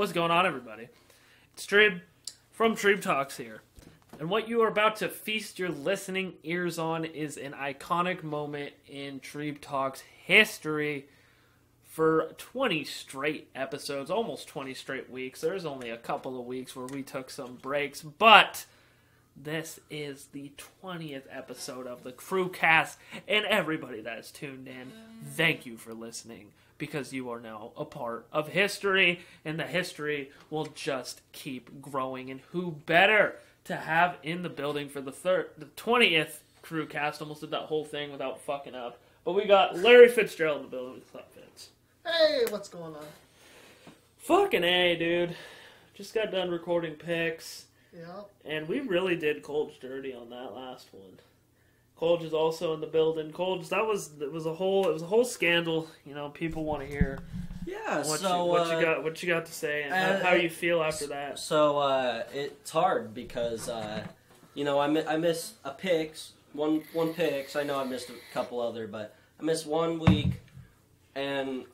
What's going on, everybody? It's Treeb from Treeb Talks here. And what you are about to feast your listening ears on is an iconic moment in Treeb Talks history for 20 straight episodes, almost 20 straight weeks. There's only a couple of weeks where we took some breaks, but this is the 20th episode of the Crewcast, and everybody that is tuned in, thank you for listening because you are now a part of history, and the history will just keep growing. And who better to have in the building for the third, the 20th Crewcast? Almost did that whole thing without fucking up. But we got Larry Fitzgerald in the building with Club Fitz. Hey, what's going on? Fucking A, dude. Just got done recording pics. Yeah. And we really did Colge dirty on that last one. Colge is also in the building. Colge, that was it was a whole it was a whole scandal. You know, people want to hear Yeah, what so you what uh, you got what you got to say and uh, how, how you feel after that. So uh, it's hard because uh, you know I, mi- I miss a picks one one picks. I know I missed a couple other, but I missed one week, and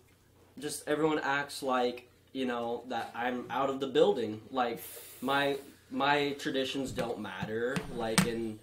just everyone acts like you know that I'm out of the building. Like my my traditions don't matter. Like and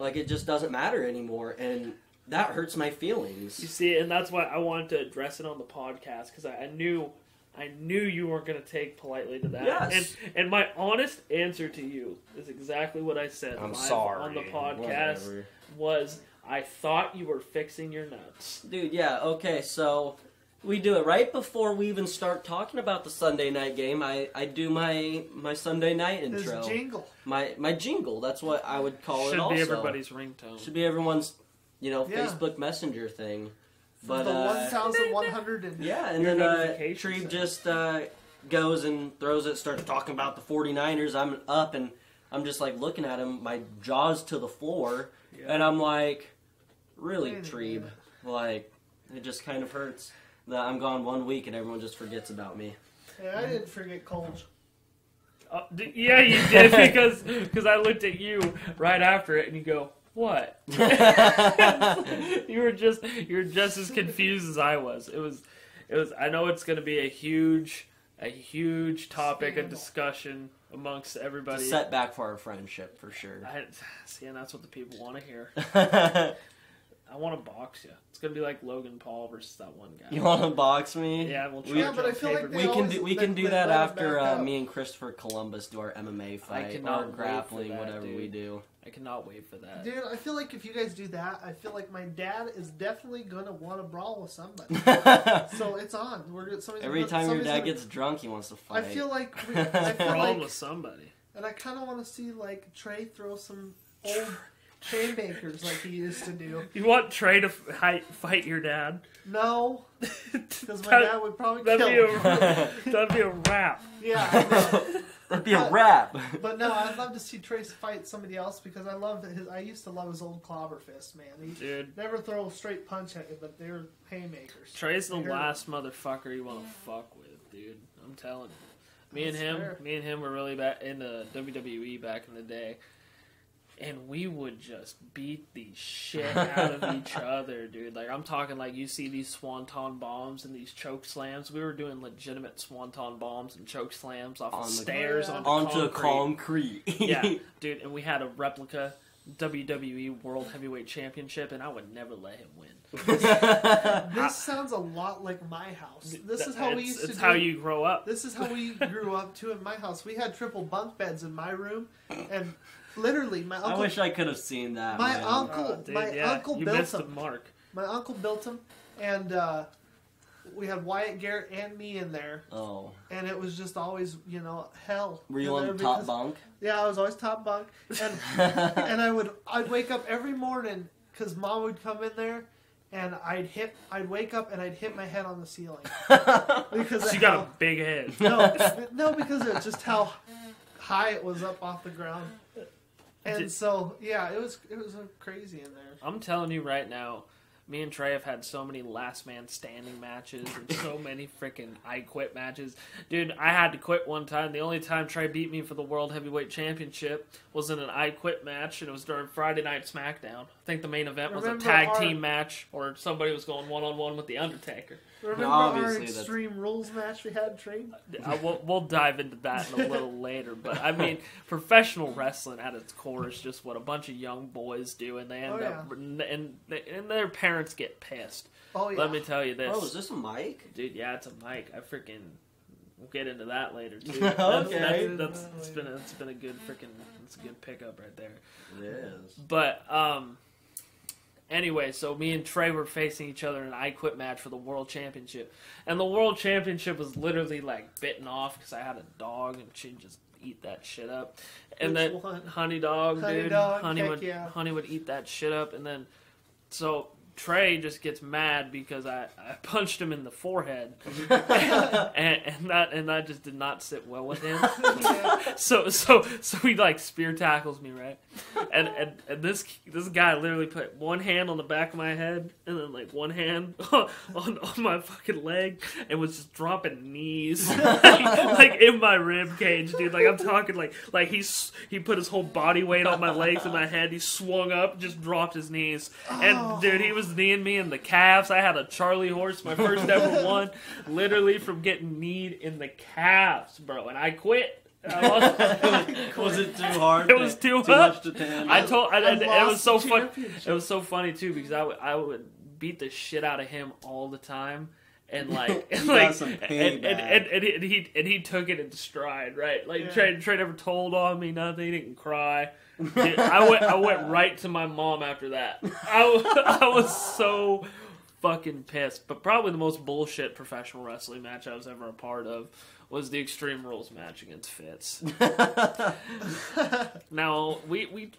like it just doesn't matter anymore, and that hurts my feelings. You see, and that's why I wanted to address it on the podcast because I, I knew I knew you weren't going to take politely to that. Yes. And and my honest answer to you is exactly what I said I'm live sorry. on the podcast Whatever. was I thought you were fixing your nuts. Dude, yeah, okay, so we do it right before we even start talking about the Sunday night game. I, I do my my Sunday night intro. This intro. jingle. my my jingle, that's what I would call Should it also. be everybody's ringtone. Should be everyone's, you know, Yeah. Facebook Messenger thing. But But the uh, 1,100 and yeah, and then uh, Treve just uh, goes and throws it, starts talking about the 49ers. I'm up and I'm just like looking at him, my jaws to the floor, Yeah. and I'm like, really, Wait a Trebe? Like, it just kind of hurts that I'm gone one week and everyone just forgets about me. Hey, I didn't forget Colge. Uh, d- yeah, you did because because I looked at you right after it and you go, "What?" you were just you were just as confused as I was. It was it was. I know it's going to be a huge a huge topic of discussion amongst It's a everybody. setback for our friendship, for sure. I, see, and that's what the people want to hear. I want to box you. It's going to be like Logan Paul versus that one guy. you want to box me? Yeah, we'll try. Yeah, but I feel like We can do we can do that after uh, me and Christopher Columbus do our MMA fight cannot or wait grappling, that, whatever dude. we do. I cannot wait for that. Dude, I feel like if you guys do that, I feel like my dad is definitely gonna want to brawl with somebody. so it's on. We're somebody's Every gonna- time your dad gonna- gets drunk, he wants to fight. I fight. feel like we, I feel Brawl like, with somebody. and I kind of want to see like Trey throw some old chain bakers like he used to do. You want Trey to f- hi- fight your dad? No, because my dad would probably That'd kill be him. a that'd be a wrap. Yeah, That'd be a But- rap. But no, I'd love to see Trace fight somebody else because I love his. I used to love his old clobber fist, man. He Dude, never throw a straight punch at you, but they're haymakers. Trey's the They hurt. last motherfucker you want to fuck with, dude. I'm telling you. Me and him, fair. me and him were really back in the WWE back in the day, and we would just beat the shit out of each other, dude. Like I'm talking, like you see these swanton bombs and these choke slams. We were doing legitimate swanton bombs and choke slams off On the the- stairs Yeah. onto, Onto concrete. concrete. yeah, dude, and we had a replica WWE World Heavyweight Championship, and I would never let him win. This sounds a lot like my house. This is how we It's- used to It's do. how you grow up. This is how we grew up too in my house. We had triple bunk beds in my room, and literally my uncle. I wish I could have seen that. My man. uncle- Oh, dude, my yeah, uncle you built missed them. mark. my uncle built them, and uh, we had Wyatt Garrett and me in there, Oh, and it was just always you know hell. were you on the top because- bunk? Yeah, I was always top bunk, and and I would I'd wake up every morning because mom would come in there, and I'd hit I'd wake up and I'd hit my head on the ceiling because She got how- a big head. no no because of just how high it was up off the ground, and Did- so yeah, it was it was crazy in there. I'm telling you right now, me and Trey have had so many last man standing matches and so many freaking I quit matches. Dude, I had to quit one time. The only time Trey beat me for the World Heavyweight Championship was in an I quit match, and it was during Friday Night SmackDown. I think the main event was Remember a tag our- team match, or somebody was going one on one with The Undertaker. Remember obviously our that's- Extreme Rules match we had, Trade? I, we'll, we'll dive into that in a little later, but I mean, professional wrestling at its core is just what a bunch of young boys do, and they end Oh, up and, and and their parents get pissed. Oh yeah. Let me tell you this, Oh, is this a mic? dude. Yeah, it's a mic. I freaking. We'll get into that later too. Okay. That's, that's, that's it's been a, it's been a good freaking it's a good pickup right there. It is. But um, anyway, so me and Trey were facing each other in an I Quit match for the World Championship, and the World Championship was literally like bitten off because I had a dog and she'd just eat that shit up. And Which then one? Honey Dog, Honey dude, Dog, Honey would yeah. Honey would eat that shit up, and then so. Trey just gets mad because I, I punched him in the forehead, and, and that and that just did not sit well with him. So so so he like spear tackles me right? And, and and this this guy literally put one hand on the back of my head and then like one hand on on my fucking leg and was just dropping knees. Like, like in my rib cage dude. Like i'm talking like like he's he put his whole body weight on my legs and my head. He swung up just dropped his knees. And Oh. dude he was kneeing me in the calves i had a charlie horse my first ever one literally from getting kneed in the calves bro and i quit I was it too hard? It was too too hard. much to handle. I told, I, I it was so the fun. It was so funny too because I would, I would beat the shit out of him all the time, and like, and like, and, and, and, and he and he took it in stride, right? Like Yeah. Trey, Trey never told on me nothing. He didn't cry. Dude, I went, I went right to my mom after that. I, I was so fucking pissed. But probably the most bullshit professional wrestling match I was ever a part of was the Extreme Rules match against Fitz. Now we we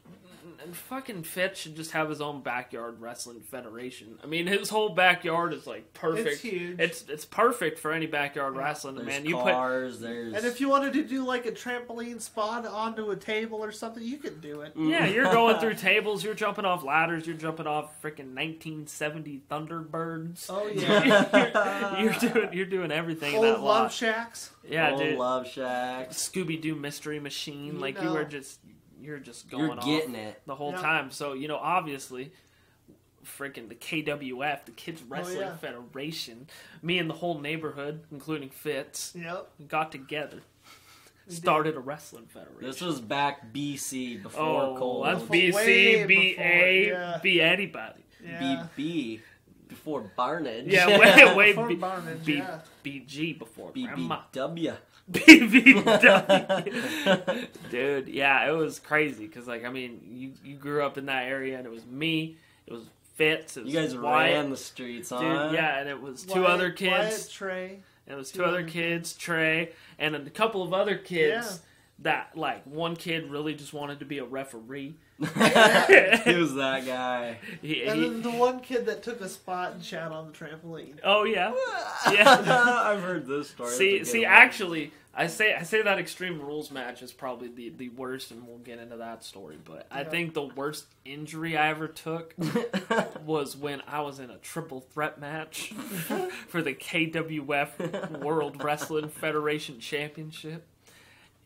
and fucking Fitz should just have his own backyard wrestling federation. I mean, his whole backyard is like perfect. It's huge. It's it's perfect for any backyard wrestling. There's man, you put cars. There's And if you wanted to do like a trampoline spot onto a table or something, you could do it. yeah, you're going through tables. You're jumping off ladders. You're jumping off freaking 1970 Thunderbirds. Oh yeah. you're doing you're doing everything in Old that love lot. shacks. Yeah, Old dude. Love shacks. Scooby Doo Mystery Machine. You like you know. were just you're just going You're off. getting it. the whole Yeah. time. So you know, obviously, freaking the KWF, the Kids oh, Wrestling Oh, yeah. Federation, me and the whole neighborhood, including Fitz, Yep. got together, started a wrestling federation. This was back BC before oh, Cole. that's BC, way B before, yeah. B anybody. Yeah. BB before Barnage. Yeah, way, way Before B, Barnage, B, yeah. BG before Grandma. BBW. BBW. Dude, yeah, it was crazy because, like, I mean, you you grew up in that area, and it was me, it was Fitz, it was You guys Wyatt, ran the streets, huh? dude. Yeah, and it was two Wyatt- other kids. Wyatt Trey. and it was two two other other kids, Trey, and a couple of other kids. Yeah. That like one kid really just wanted to be a referee. he was that guy. He- And he- then the one kid that took a spot and chat on the trampoline. oh yeah, Yeah. I've heard this story. see, see, one. actually, I say I say that Extreme Rules match is probably the, the worst, and we'll get into that story. But I think the worst injury I ever took was when I was in a triple threat match for the KWF World Wrestling Federation Championship.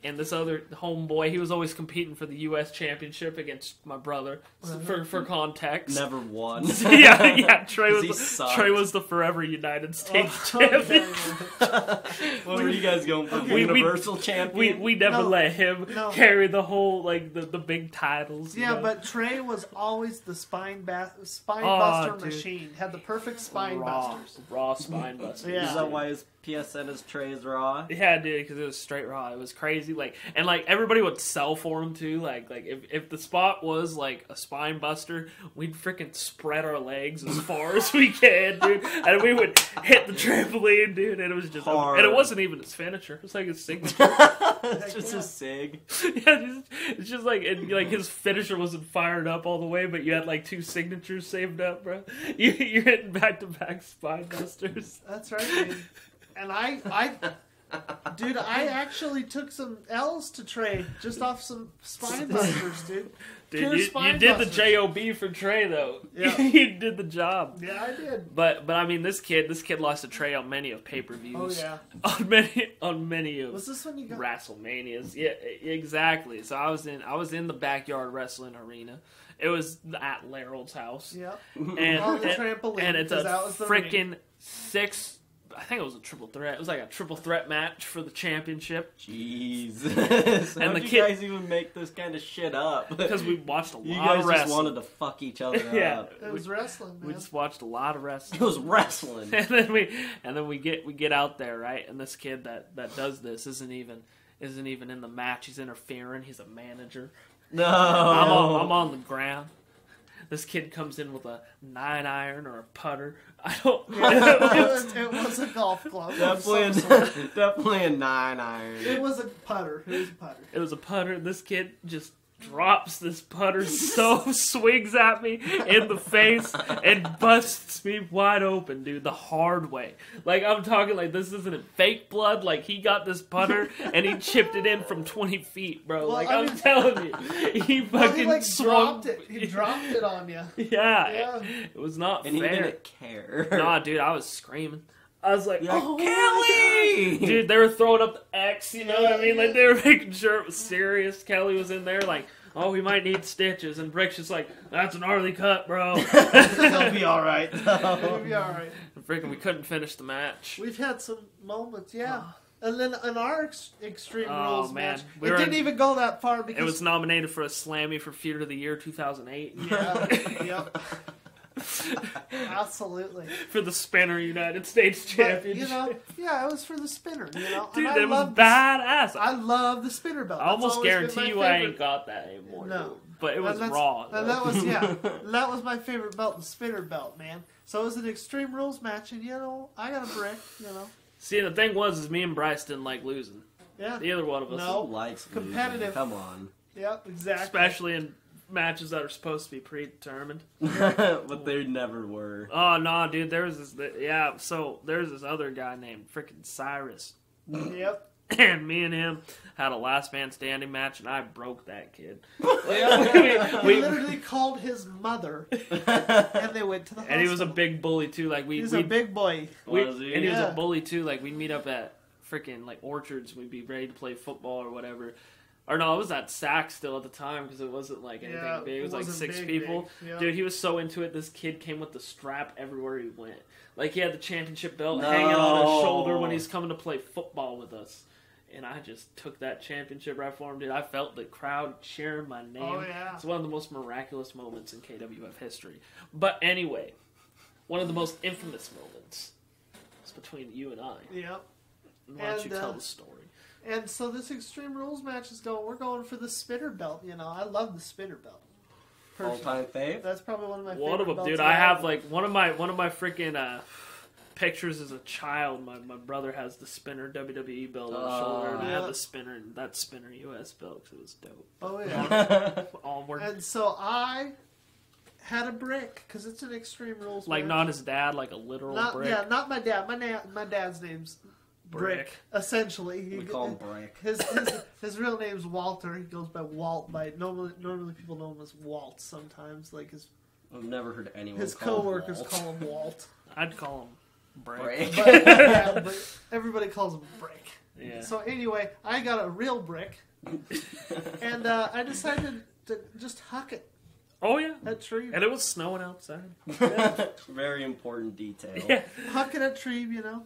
And this other homeboy, he was always competing for the U.S. Championship against my brother. Uh-huh. For for context, never won. yeah, yeah. Trey was the. Trey was the forever United States Oh, champion. okay. what were you guys going for? We- we- Universal We champion. we we never No. let him No. carry the whole like the, the big titles. Yeah, know? but Trey was always the spine ba- spine Oh, buster dude. machine. Had the perfect spine raw, busters. raw spine busters. Yeah. Is that why his PSN is Trey's Raw? Yeah, dude, because it was straight raw. It was crazy. Like, and like everybody would sell for him too. Like, like if, if the spot was like a spine buster, we'd freaking spread our legs as far as we can, dude, and we would hit the trampoline, dude. And it was just, Hard. and it wasn't even his finisher. It was like his signature. it's just yeah. a sig. yeah, just, it's just like and, like his finisher wasn't fired up all the way, but you had like two signatures saved up, bro. You, you're hitting back to back spine busters. That's right, dude. And I, I, dude, I actually took some L's to Trey just off some spine busters, dude. Dude, Pure you, you spine did the job for Trey though. Yeah. you did the job. Yeah, I did. But but I mean, this kid this kid lost a Trey on many of pay per views. Oh yeah. On many on many of Was this when you got? WrestleManias. Yeah, exactly. So I was in I was in the backyard wrestling arena. It was at Larold's house. Yep. And, On the and- trampoline, and it's 'cause a that was freaking six I think it was a triple threat. It was like a triple threat match for the championship Jesus. And How'd the you kid- guys even make this kind of shit up? because we watched a lot of wrestling. you of guys just wanted to fuck each other Yeah. up. It was wrestling, we just watched a lot of wrestling. It was wrestling. and then we and then we get we get out there right and this kid that that does this isn't even isn't even in the match he's interfering he's a manager No. I'm, on, I'm on the ground this kid comes in with a nine iron or a putter i don't it, was, it was a golf club. Definitely, a, definitely a nine iron. It was a putter. It was a putter. it was a putter this kid just drops this putter so swings at me in the face and busts me wide open dude the hard way like i'm talking like this isn't fake blood like he got this putter and he chipped it in from 20 feet bro Well, like I i'm mean- telling you he fucking Well, he like swung dropped it. He dropped it on you. yeah, Yeah. it was not and he didn't care. nah dude i was screaming i was like You're like, oh Kelly! Dude, they were throwing up the X, you know what I mean? Like they were making sure it was serious. Kelly was in there like, oh, we might need stitches, and Brick's just like, that's an gnarly cut, bro. He'll be alright. It'll be all right. And freaking, we couldn't finish the match. We've had some moments, yeah. Ah. And then in our ex- Extreme Oh, Rules man. match, We it didn't in- even go that far because It was nominated for a Slammy for Feud of the Year 2008 yeah, yep, absolutely. for the Spinner United States But, you know, yeah, it was for the spinner. You know, Dude, and I it was love the- badass. I I love the spinner belt. I almost guarantee my you I ain't got that anymore. No. dude. But it was raw. And that was yeah, that was my favorite belt, the spinner belt, man. So it was an Extreme Rules match, and you know, I got a brick. You know, See, the thing was, is me and Bryce didn't like losing. yeah, The other one of us. No. Who likes losing? Competitive. Come on. yep, exactly. Especially in matches that are supposed to be predetermined. but they never were. Oh no, dude! There was this. Yeah, so there's this other guy named freaking Cyrus, Yep. and me and him had a last man standing match, and I broke that kid. He we, literally called his mother, and they went to the hospital. and he was a big bully too. Like we, He's we, a big boy. we Was he? and he was Yeah. a bully too. Like we'd meet up at freaking like orchards. We'd be ready to play football or whatever. Or no, I was at SAC still at the time because it wasn't like anything Yeah, big. It was like six big, people. big. Yeah. Dude, he was so into it. This kid came with the strap everywhere he went. Like he had the championship belt No. hanging on his shoulder when he's coming to play football with us. And I just took that championship right for him, dude. I felt the crowd cheering my name. Oh yeah. It's one of the most miraculous moments in KWF history. But anyway, one of the most infamous moments is between you and I. Yep. Why don't And, you tell uh, the story? And so this Extreme Rules match is going. We're going for the spinner belt. You know, I love the spinner belt. All time fave? That's probably one of my One favorite of them, dude. I have like one of my one of my freaking uh, pictures as a child. My my brother has the spinner WWE belt on his Oh. shoulder, and I Yeah. had the spinner that spinner US belt 'cause it was dope. Oh yeah. Onward, and so I had a brick because it's an Extreme Rules. like match. not his dad, like a literal Not brick. yeah, not my dad. My na- my dad's name's Brick. Brick. Essentially, He- we call him Brick. his his his real name's Walter. He goes by Walt. By normally normally people know him as Walt. Sometimes like his I've never heard anyone his call him coworkers Walt. call him Walt. I'd call him brick. Brick. But, yeah, but everybody calls him Brick. Yeah. So anyway, I got a real brick, and uh, I decided to just huck it oh yeah, at tree. and it was snowing outside. Very important detail. Yeah. Huck it at tree, you know,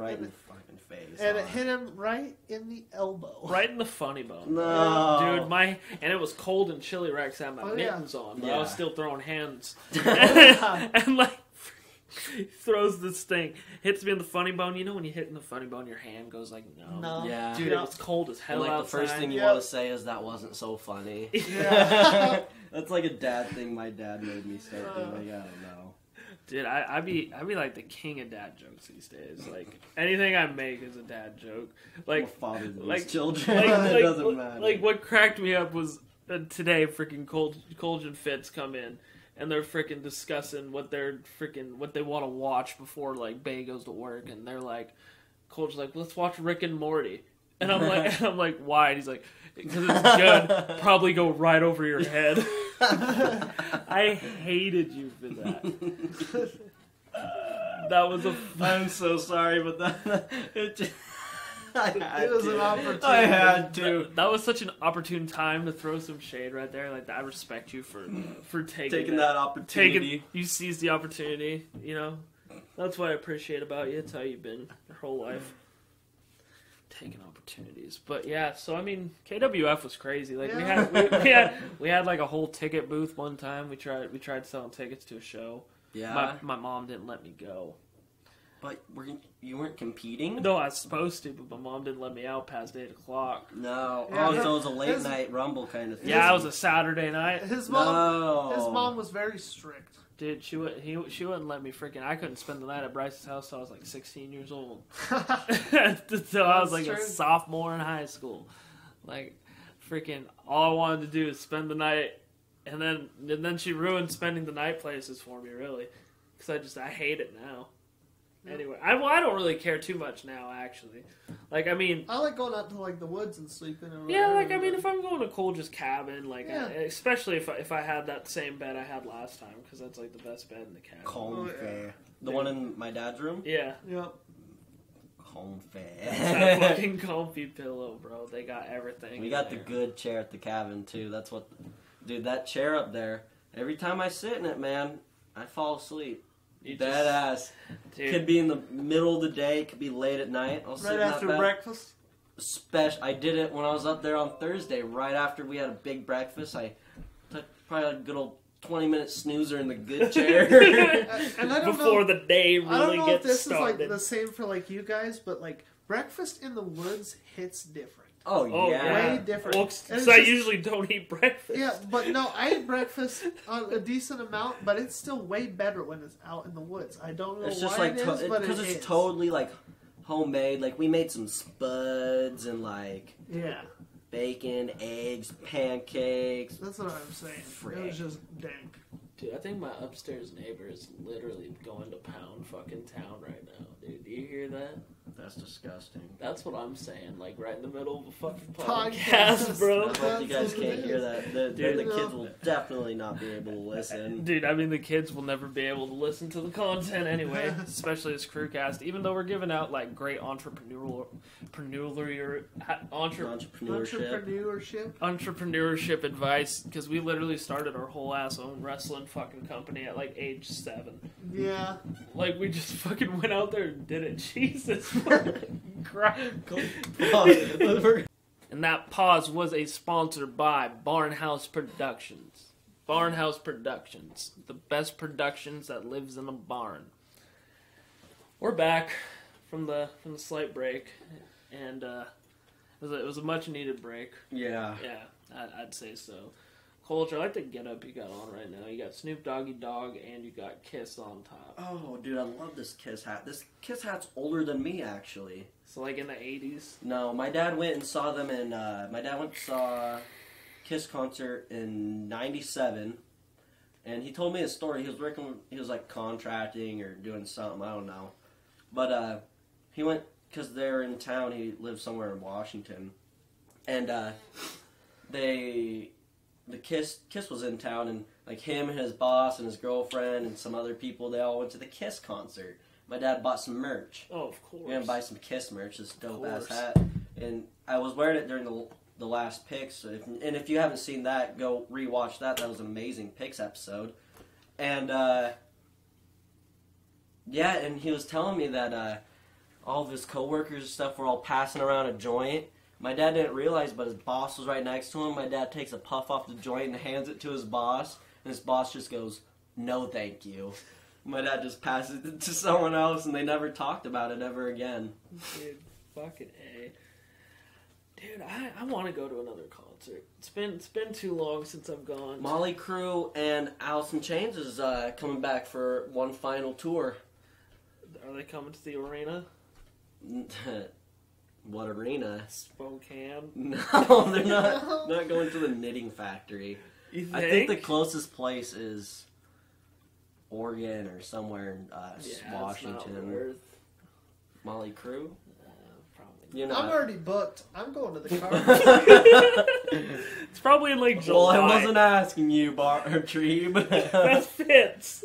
Right in the fucking face. and it hit him right in the elbow. Right in the funny bone. No. Dude, my and it was cold and chilly. Rex had my Oh, yeah. mittens on, but I was Yeah. still throwing hands. And like throws this thing, hits me in the funny bone. You know when you hit in the funny bone, your hand goes like numb. No. Yeah. Dude, Yeah. it was cold as hell And like the outside. first thing you Yeah. want to say is that wasn't so funny. Yeah. That's like a dad thing my dad made me start Uh. doing. I don't know. Dude, I, I be I be like the king of dad jokes these days. Like anything I make is a dad joke. Like a father like- children. like, it like, doesn't what- matter. like what cracked me up was uh, today freaking Col- Colge and Fitz come in and they're freaking discussing what they're freaking what they want to watch before like Bay goes to work and they're like Colge's like let's watch Rick and Morty and I'm like and I'm like why and he's like because it's good probably go right over your head I hated you for that that was a I'm so sorry, but that it just. I It was to. an opportunity. I had to. That, that was such an opportune time to throw some shade right there. Like I respect you for for taking Taking that, that opportunity. taking you seized the opportunity. You know, That's what I appreciate about you. It's how you've been your whole life. Taking opportunities. But yeah, so I mean KWF was crazy. Like we had we, we had we had like a whole ticket booth one time. We tried we tried selling tickets to a show. Yeah, My my mom didn't let me go. but were you, you weren't competing? No, I was supposed to, but my mom didn't let me out past eight o'clock. No. Yeah, oh, his- so it was a late his- night rumble kind of thing. Yeah, it was a Saturday night. His mom, No. his mom was very strict. Dude, she would he she wouldn't let me freaking. I couldn't spend the night at Bryce's house. till I was like 16 years old. so I was like a sophomore in high school. Like, freaking, all I wanted to do is spend the night, and then and then she ruined spending the night places for me, really, because I just I hate it now. Yeah. Anyway, I well, I don't really care too much now, actually. Like, I mean, I like going out to like the woods and sleeping. Or yeah, like I mean, if I'm going to Colge's cabin, like, Yeah. I, especially if I, if I had that same bed I had last time, because that's like the best bed in the cabin. Home Oh, yeah. fair. The one in my dad's room? Yeah, yeah, Home that fair. fucking comfy pillow, bro. They got everything. we in got the good chair at the cabin, too. That's what. Dude, that chair up there, every time I sit in it, man, I fall asleep. You just- Dead ass. dude. Could be in the middle of the day, could be late at night. I'll right in that after breakfast. Special. I did it when I was up there on Thursday, right after we had a big breakfast. I took probably a good old twenty minute snoozer in the good chair. And I don't before know. the day I don't really know if this started. is like the same for like you guys, but like breakfast in the woods hits different. Oh Oh, yeah. Way different. Well, And so it's I just- usually don't eat breakfast. Yeah, but no, I eat breakfast uh, a decent amount, but it's still way better when it's out in the woods. I don't know It's why just like it is, but because it it's is. totally like homemade. Like we made some spuds and like Yeah, bacon, eggs, pancakes. that's what I'm saying. It was just dank. Dude, I think my upstairs neighbor is literally going to pound fucking town right now. Dude, do you hear that? That's disgusting. That's what I'm saying. Like right in the middle of a fucking Podcast. podcast, bro. I hope you guys can't hear that. The, Dude. the kids will definitely not be able to listen. Dude, I mean the kids will never be able to listen to the content anyway, especially this crewcast. Even though we're giving out like great entrepreneurial, entrepreneurial, entre, Entrepreneurship. Entrepreneurship. entrepreneurship advice because we literally started our whole ass own wrestling fucking company at like age seven. Yeah. Like we just fucking went out there and did it. Jesus Christ. And that pause was a sponsor by Barnhouse Productions. Barnhouse Productions, the best productions that lives in a barn. We're back from the from the slight break, and uh, it was a, it was a much needed break. yeah. Yeah, I, I'd say so. Culture, I like the get up you got on right now. You got Snoop Doggy Dogg and you got Kiss on top. Oh, dude, I love this Kiss hat. This Kiss hat's older than me, actually. So like in the eighties. No, my dad went and saw them in. Uh, my dad went and saw Kiss concert in '97, and he told me a story. He was working. He was like contracting or doing something. I don't know, but uh, he went because they're in town. He lives somewhere in Washington, and uh, they the Kiss Kiss was in town, and like him and his boss and his girlfriend and some other people. They all went to the Kiss concert. My dad bought some merch. Oh, of course. We're gonna buy some Kiss merch. This dope ass hat, and I was wearing it during the the last picks. So if, and if you haven't seen that, go rewatch that. That was an amazing picks episode. And uh, yeah, and he was telling me that uh, all of his coworkers and stuff were all passing around a joint. My dad didn't realize, but his boss was right next to him. My dad takes a puff off the joint and hands it to his boss, and his boss just goes, "No, thank you." My dad just passes it to someone else, and they never talked about it ever again. Dude, fucking a. Dude, I, I want to go to another concert. It's been it's been too long since I've gone. Motley Crue and Alice in Chains is uh, coming back for one final tour. Are they coming to the arena? what arena? Spokane. No, they're not. Not going to the Knitting Factory. You think? I think the closest place is Oregon or somewhere in uh, yeah, it's not Washington. worth. Motley Crue. Uh, probably. You know. I'm already booked. I'm going to the car. It's probably in like July. well, July. I wasn't asking you, Bar Tree, but that fits.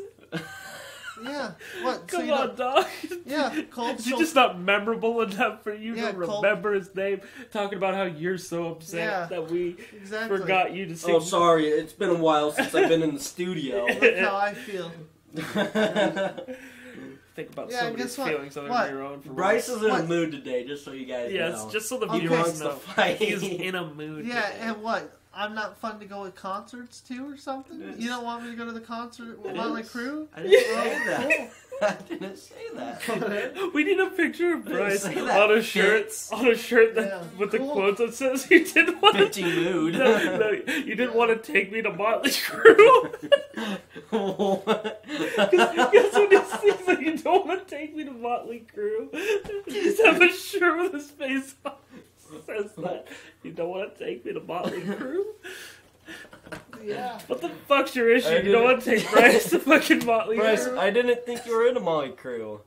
Yeah. What? Come you on, don't- dog. Yeah, Colt. Is he just not memorable enough for you Yeah, to Col- remember his name? Talking about how you're so upset Yeah. that we exactly. forgot you to oh, sing. oh, sorry, it's been a while since I've been in the studio. That's how I feel. think about Yeah, somebody's feelings other What? than your own. For Bryce is in a mood today, just so you guys Yes, know. just so the Okay. viewers wants to know. He's in a mood. Yeah, today. and what? I'm not fun to go with concerts too, or something. Yes. You don't want me to go to the concert with Motley is. Crue? I didn't Oh, say that. I didn't say that. we need a picture of Bryce on a shirt Fitz. on a shirt that Yeah, with the cool. quotes that says you didn't want Fitzy to. mood. No, no, you didn't want to take me to Motley Crue. Guess what he says that you don't want to take me to Motley Crue? Just have a shirt with his face on. Says that you don't want to take me to Motley Crue. Yeah. What the fuck's your issue? I You don't want to take Bryce to fucking Motley Bryce, Crue? I didn't think you were in a Motley Crue.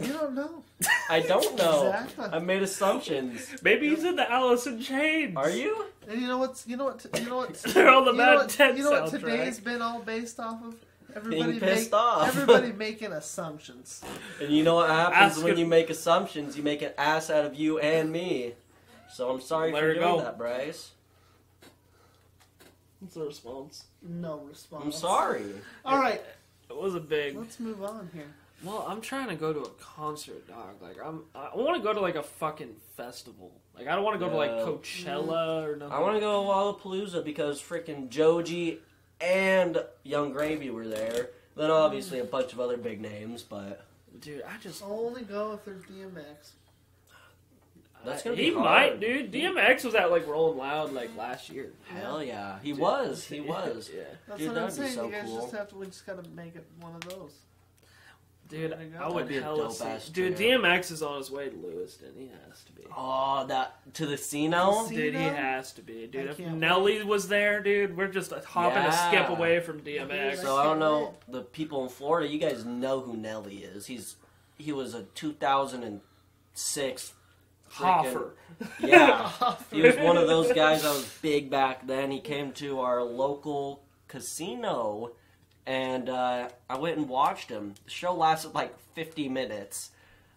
You don't know. I don't know. Exactly. I made assumptions. Maybe he's in the Alice in Chains. Are you? And you know what's you know what you know what They're on the you know Mad what, Tent you know what today's been all based off of everybody Being pissed make- off. everybody making assumptions. And you know what happens Ask when him- you make assumptions? You make an ass out of you and me. So I'm sorry Let for doing go. that, Bryce. What's the response? No response. I'm sorry. All right, It was a big. let's move on here. Well, I'm trying to go to a concert, dog. Like I'm, I want to go to like a fucking festival. Like I don't want to go to like Yeah. Coachella or nothing. I want to go to Lollapalooza because freaking Joji and Yung Gravy were there. Then obviously a bunch of other big names, but dude. I just Only go if there's DMX. That's gonna he be might, dude. DMX was at like Rolling Loud like last year. hell yeah, he Dude. was. He was. yeah, That's Dude, what I'm that'd be saying. so you guys cool. just have to. We just gotta make it one of those. Dude. There you go. I would That'd be a hella dope-ass see. Dude, trio. DMX is on his way to Lewiston. He has to be. Oh, that to the Casino. See- Dude, he has to be, dude. I If can't Nelly was there, dude, we're just hopping a skip Yeah. away from DMX. So I don't know the people in Florida. You guys know who Nelly is. He's he was a 2006 Hoffer. Yeah, he was one of those guys that was big back then. He came to our local casino, and uh, I went and watched him. The show lasted like 50 minutes,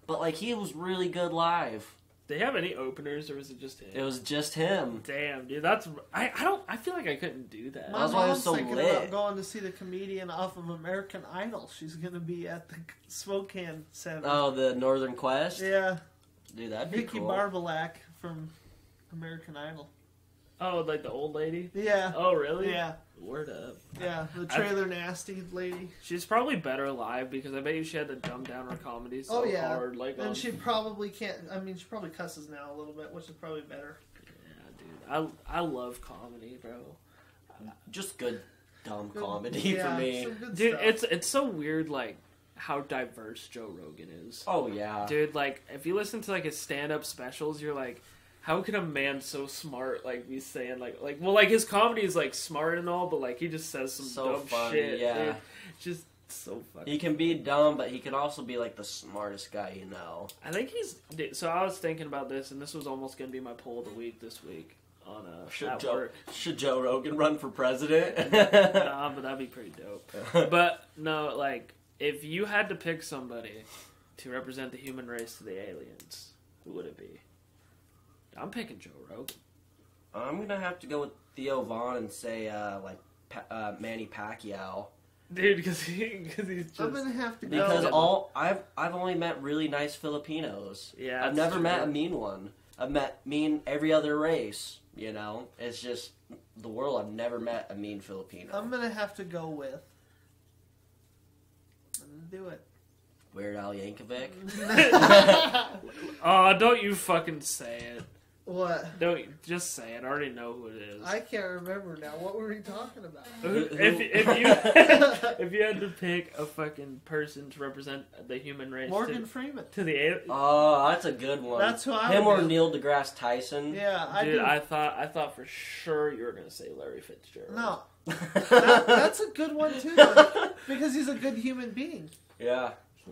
but like he was really good live. They have any openers, or is it just him? It was just him. Damn, dude, that's I. I don't. I feel like I couldn't do that. My That's why it was so thinking lit. about going to see the comedian off of American Idol. She's gonna be at the Spokane Center. Oh, the Northern Quest. yeah, Dude, that'd be Vicky cool. Barbalak from American Idol. Oh, like the old lady. Yeah, Oh, really? yeah, Word up. yeah. The trailer nasty lady. She's probably better live because I bet you she had to dumb down her comedy so Oh, yeah. hard. Like, on, And she probably can't. I mean, she probably cusses now a little bit, which is probably better. yeah, dude. I I love comedy, bro. Just good dumb Good- comedy yeah, for me. Dude, stuff. it's it's so weird, like how diverse Joe Rogan is. Oh yeah. Dude, like if you listen to like his stand-up specials, you're like, how can a man so smart like be saying like like well like his comedy is like smart and all, but like he just says some So dumb funny, shit. yeah. dude. just so funny. He can be dumb, but he can also be like the smartest guy you know. I think he's so. I was thinking about this, and this was almost gonna be my poll of the week this week on uh Should Joe work. should Joe Rogan run for president? nah, but that'd be pretty dope. But no, like if you had to pick somebody to represent the human race to the aliens, who would it be? I'm picking Joe Rogan. I'm gonna have to go with Theo Von and say uh, like pa- uh, Manny Pacquiao Dude, because he, cause he's just I'm gonna have to go. because all I've I've only met really nice Filipinos. yeah. I've never true. met a mean one. I've met mean every other race. You know, it's just the world. I've never met a mean Filipino. I'm gonna have to go with. I'm gonna do it. Weird Al Yankovic. Oh, don't you fucking say it. What? Don't you- just say it. I already know who it is. I can't remember now. What were we talking about? Who- Who- if if you if you had to pick a fucking person to represent the human race Morgan to, Freeman. to the alien, Oh, that's a good one. That's who I Him would or do. Neil deGrasse Tyson. Yeah, I dude, do. I thought I thought for sure you were gonna say Larry Fitzgerald. No, that, that's a good one too, because he's a good human being. yeah.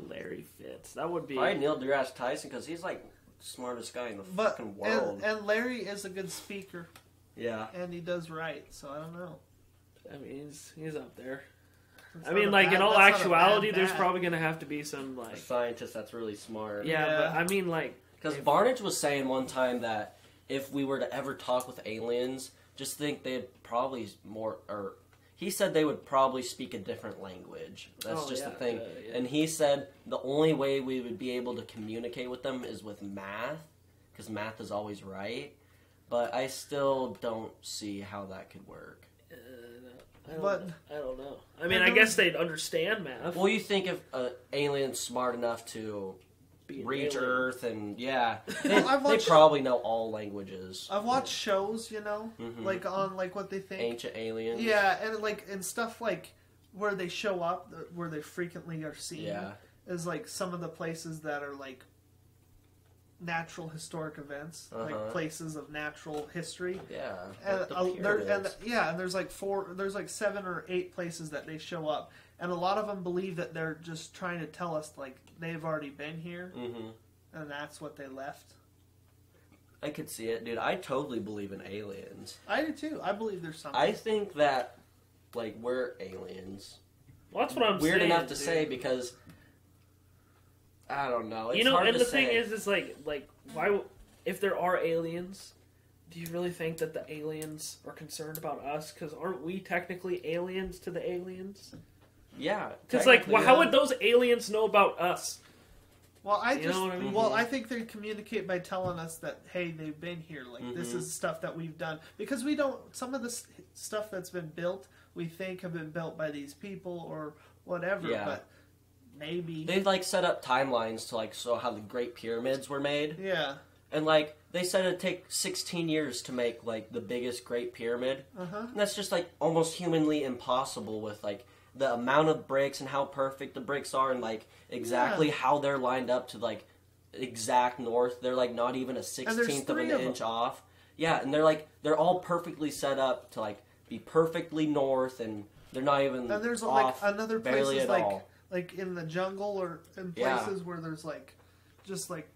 Larry Fitz. That would be. Probably Neil deGrasse Tyson because he's like the smartest guy in the But fucking world. and, and Larry is a good speaker, yeah. and he does right. So I don't know. I mean, he's he's up there. It's I mean, like bad- in all that's not a actuality, bad there's bad. probably gonna have to be some A like. scientist that's really smart. Yeah, Yeah. but I mean, like, Because If- Barnage was saying one time that if we were to ever talk with aliens, just think they'd probably more or he said they would probably speak a different language. That's Oh, just yeah, the thing. uh, yeah. And he said the only way we would be able to communicate with them is with math, because math is always right. But I still don't see how that could work. Uh, I don't, But- I don't know. I mean, I I, guess they'd understand math. Well, you think if an alien's smart enough to Be an reach alien. Earth and yeah, they, Well, I've they probably know all languages. I've watched shows, you know, Mhm. like on like what they think. Ancient aliens. Yeah, and like and stuff like where they show up, where they frequently are seen, Yeah. is like some of the places that are like natural historic events, Uh-huh. like places of natural history. Yeah. And, like the uh, there, and yeah, and there's like four, there's like seven or eight places that they show up, and a lot of them believe that they're just trying to tell us like they've already been here, Mhm. and that's what they left. I could see it, dude. I totally believe in aliens. I do too. I believe there's something. I think that like we're aliens. Well, that's what I'm Weird saying. enough to dude. say because I don't know. It's you know, hard and to the say. thing is, is like, like, why? If there are aliens, do you really think that the aliens are concerned about us? Because aren't we technically aliens to the aliens? Yeah, Because like, technically, well, how would those aliens know about us? Well, I You just know what I mean? well, I think they communicate by telling us that hey, they've been here. Like this Mhm. is stuff that we've done because we don't. Some of this stuff that's been built, we think have been built by these people or whatever. Yeah. But maybe, They like set up timelines to like show how the Great Pyramids were made, yeah. and like they said it'd take 16 years to make like the biggest Great Pyramid, Uh huh. and that's just like almost humanly impossible with like the amount of bricks and how perfect the bricks are, and like exactly how they're lined up to like exact north. They're like not even a sixteenth of an of inch off. Yeah, and they're like they're all perfectly set up to like be perfectly north, and they're not even And there's like another places like all. like in the jungle or in Yeah. places where there's like just like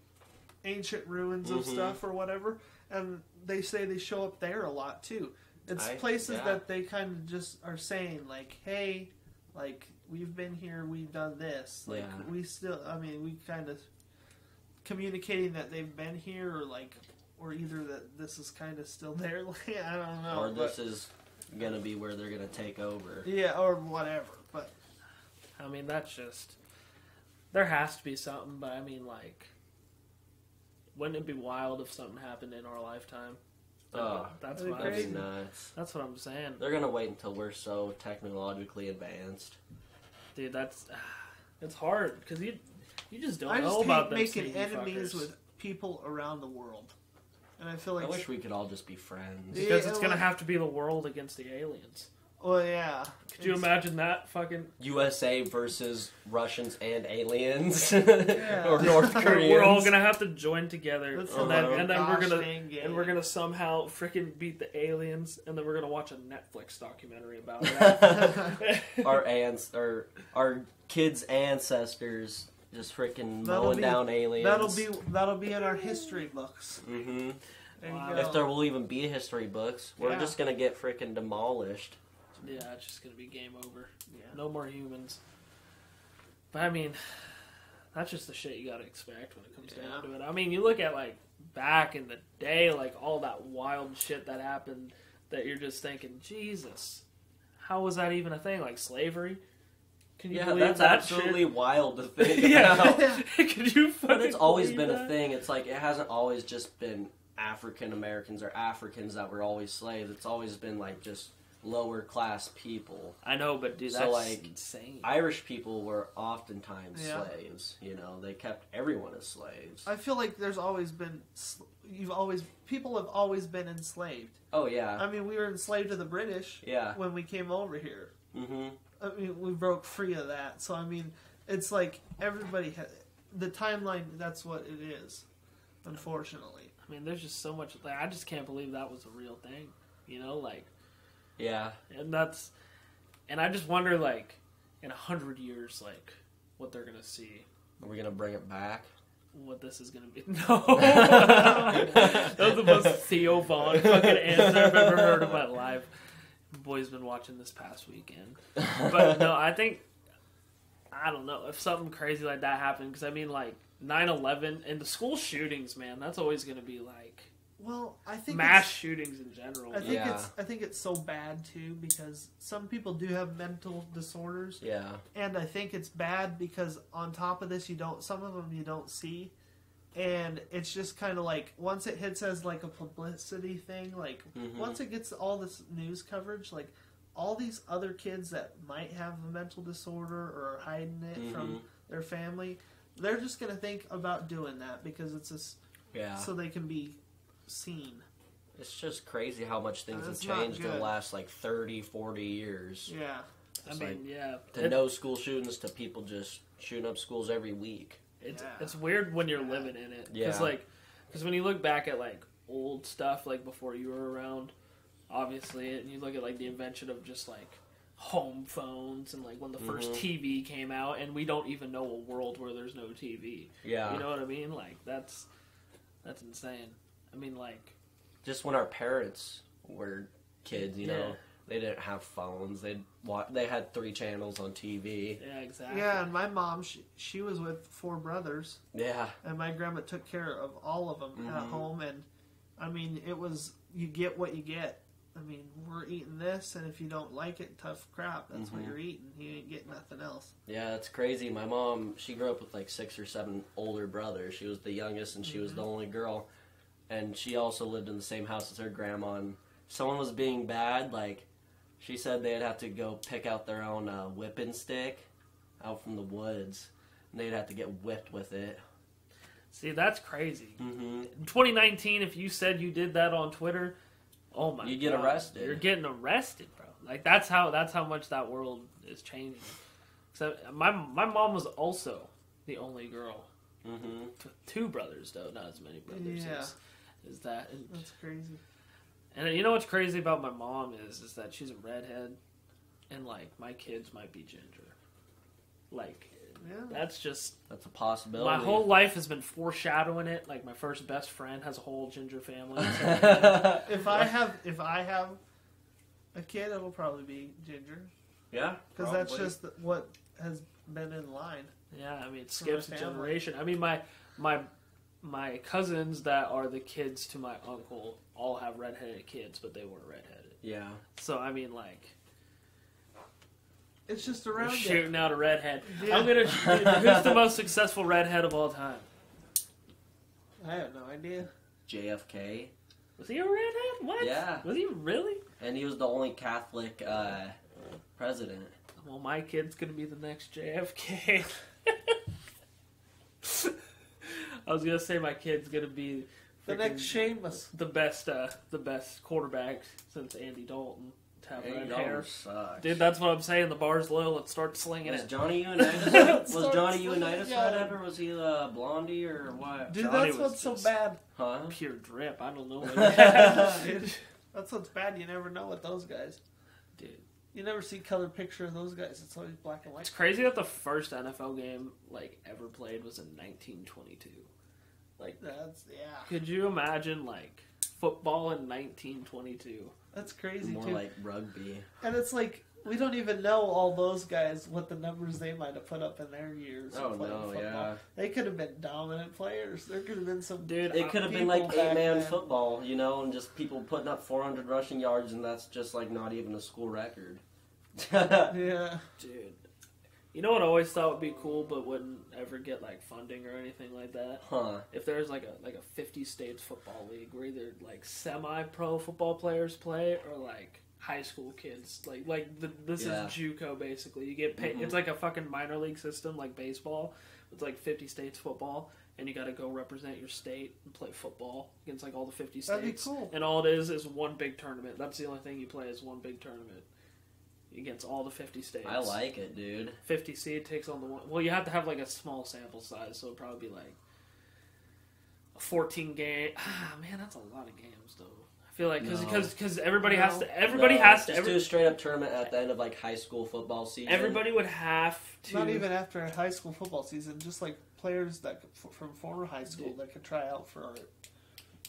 ancient ruins of Mhm. stuff or whatever, and they say they show up there a lot too. It's I- places yeah. that they kind of just are saying like, "Hey, like we've been here, we've done this." Like Yeah. we still, I mean, we kind of communicating that they've been here or like or either that this is kind of still there. Like, I don't know. or but- this is gonna be where they're gonna take over. yeah, or whatever. But I mean, that's just there has to be something. But I mean, like, wouldn't it be wild if something happened in our lifetime? Oh, oh, that's that'd what be I'm, That'd be crazy. nuts. that's what I'm saying, They're gonna wait until we're so technologically advanced. dude. That's ah, it's hard because you you just don't I know just about hate making sneaky enemies fuckers. with people around the world, and I feel like I wish we could all just be friends. Yeah. because it's gonna have to be the world against the aliens. Well, yeah. Could you It's- imagine that fucking? USA versus Russians and aliens, Yeah. or North Koreans. We're all gonna have to join together, That's and then, and then we're gonna game. and we're gonna somehow freaking beat the aliens, and then we're gonna watch a Netflix documentary about that. our ants, or our kids' ancestors, just freaking That'll mowing be- down aliens. That'll be that'll be in our history books. hmm Wow. If there will even be history books, we're Yeah. just gonna get freaking demolished. Yeah, it's just gonna be game over. Yeah. No more humans. But I mean, that's just the shit you gotta expect when it comes Yeah. down to it. I mean, you look at like back in the day, like all that wild shit that happened, that you're just thinking, Jesus, how was that even a thing? Like slavery? Can you Yeah, that's that absolutely wild to think about. yeah. Could you? But it's always been a thing. It's like it hasn't always just been African Americans or Africans that were always slaves. It's always been like just lower class people. I know, but dude, So, that's like, insane. Irish people were oftentimes Yeah. slaves. You know, they kept everyone as slaves. I feel like there's always been sl- you've always people have always been enslaved. Oh yeah, I mean, we were enslaved to the British yeah. when we came over here. hmm I mean, we broke free of that. So I mean, it's like everybody ha- the timeline. That's what it is. Unfortunately, I mean, there's just so much. Like, I just can't believe that was a real thing. You know, like, Yeah. and that's, and I just wonder, like, in a hundred years, like, what they're gonna see, Are we gonna bring it back? what this is gonna be. No, that was the most Theo Von fucking answer I've ever heard in my life. Boy's been watching this past weekend, but no, I think I don't know if something crazy like that happened because I mean, like 9/11 and the school shootings, man, that's always gonna be like. Well, I think mass shootings in general. I think Yeah. it's I think it's so bad too because some people do have mental disorders, Yeah. and I think it's bad because on top of this, you don't some of them you don't see, and it's just kind of like once it hits as like a publicity thing, like Mhm. once it gets all this news coverage, like all these other kids that might have a mental disorder or are hiding it from Mhm. their family, they're just gonna think about doing that because it's just Yeah. so they can be seen. It's just crazy how much things have That's not changed in the last like 30, 40 years. Yeah. I It's mean, like yeah. to It- no school shootings to people just shooting up schools every week. It's Yeah. it's weird when you're living in it because Yeah. like because when you look back at like old stuff like before you were around, obviously, and you look at like the invention of just like home phones and like when the 1st Mhm. TV came out, and we don't even know a world where there's no TV. Yeah. You know what I mean? Like that's that's insane. I mean, like just when our parents were kids, you know, they didn't have phones. They wa- they had three channels on TV. yeah, exactly. Yeah, and my mom, she, she was with four brothers, Yeah. and my grandma took care of all of them at Mhm. home. And I mean, it was you get what you get. I mean, we're eating this, and if you don't like it, tough crap. That's what Mhm. you're eating. You ain't getting nothing else. Yeah, it's crazy. My mom, she grew up with like six or seven older brothers. She was the youngest and she was the only girl. And she also lived in the same house as her grandma. And someone was being bad, like, she said they'd have to go pick out their own uh, whipping stick out from the woods. And they'd have to get whipped with it. See, that's crazy. hmm In 2019, if you said you did that on Twitter, oh my, You'd get God, arrested. You're getting arrested, bro. Like that's how that's how much that world is changing. So my my mom was also the only girl. hmm Two brothers though, not as many brothers. Yeah. Is, is that and, That's crazy. and you know what's crazy about my mom is is that she's a redhead, and like my kids might be ginger. Like Yeah. that's just That's a possibility. my whole life has been foreshadowing it. Like my first best friend has a whole ginger family. So, If I have if I have a kid, it'll probably be ginger yeah, because that's just what has been in line. Yeah, I mean it skips a generation. I mean my my my cousins that are the kids to my uncle all have redheaded kids, but they weren't redheaded. yeah. So I mean like It's just we're around it. shooting out a redhead. Yeah. I'm gonna who's the most successful redhead of all time? I have no idea. JFK, Was he a redhead? What? Yeah. Was he really? and he was the only Catholic uh, president. Well, my kid's gonna be the next JFK. I was gonna say my kid's gonna be The next Sheamus. the best uh, the best quarterback since Andy Dalton to have Andy red Dalton hair. sucks. Dude, that's what I'm saying. The bar's low. Let's start slinging Was it. Johnny Unitas was Johnny like- Unitas yeah. redhead or was he uh, blondie or what? Dude, Johnny that's what's so bad. Huh? Pure drip. I don't know. Dude, that's what's bad. You never know with those guys. Dude, You never see color picture of those guys. It's always black and white. it's crazy that the first NFL game like ever played was in 1922. Like that's yeah. Could you imagine like football in 1922? That's crazy More too. like rugby. and it's like we don't even know all those guys what the numbers they might have put up in their years. of Oh playing no, football. yeah. They could have been dominant players. There could have been some. Dude, It uh, could have been like eight man football, you know, and just people putting up 400 rushing yards, and that's just like not even a school record. Yeah. dude. You know what I always thought would be cool, but wouldn't ever get like funding or anything like that. huh? If there's like a like a 50 states football league where either like semi pro football players play or like high school kids like like the, this Yeah. is JUCO basically. You get paid. Mhm. It's like a fucking minor league system like baseball. It's like 50 states football, and you got to go represent your state and play football against like all the 50 states. That'd be cool. And all it is is one big tournament. That's the only thing you play is one big tournament against all the 50 states. I like it, dude. 50 seed takes on the one. Well, you have to have like a small sample size, so it'd probably be like a 14 game. Ah, man, that's a lot of games though. I feel like because No. because because everybody has to everybody No, has to every, do a straight up tournament at the end of like high school football season. everybody would have to Not even after a high school football season. Just like players that could, from former high school that could try out for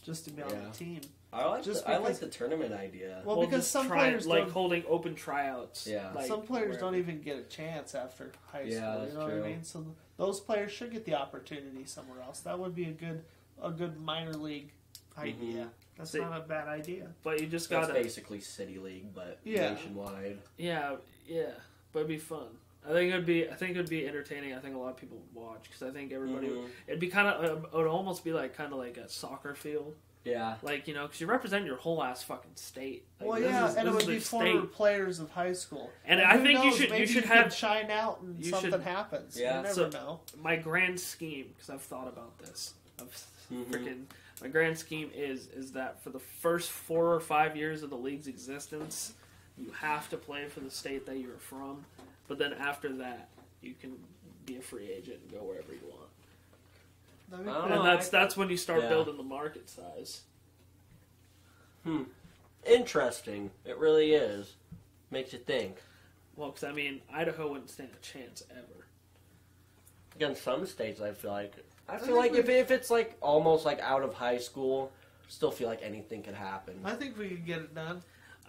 just to be on Yeah. the team. I like just the, I like because- the tournament idea. Well, Well, because just some try- players like don't, holding open tryouts. Yeah. like, some players where- don't even get a chance after high Yeah, school. that's You know what true. I mean? So th- those players should get the opportunity somewhere else. That would be a good a good minor league idea. That's See- not a bad idea. but you just That's gotta basically city league, but Yeah. nationwide. Yeah, yeah, but it'd be fun. I think it'd be. I think it'd be entertaining. I think a lot of people would watch because I think everybody. Mhm. It'd be kind of. It would almost be like kind of like a soccer field, Yeah. like you know, because you represent your whole ass fucking state. Like, well, yeah, is- and it would be the former state. players of high school. And And I who think you knows, should. You maybe should could have shine out and you something should- happens. Yeah. You never So- know. my grand scheme because I've thought about this. I've Mhm. freaking my grand scheme is is that for the first four or five years of the league's existence, you have to play for the state that you're from, but then after that, you can be a free agent and go wherever you want. That'd be I know. and that's that's when you start Yeah. building the market size. Hmm. Interesting. It really is. Makes you think. Well, because I mean, Idaho wouldn't stand a chance ever. Against some states, I feel like. I feel think like we- if, if it's like almost like out of high school, still feel like anything could happen. I think we could get it done.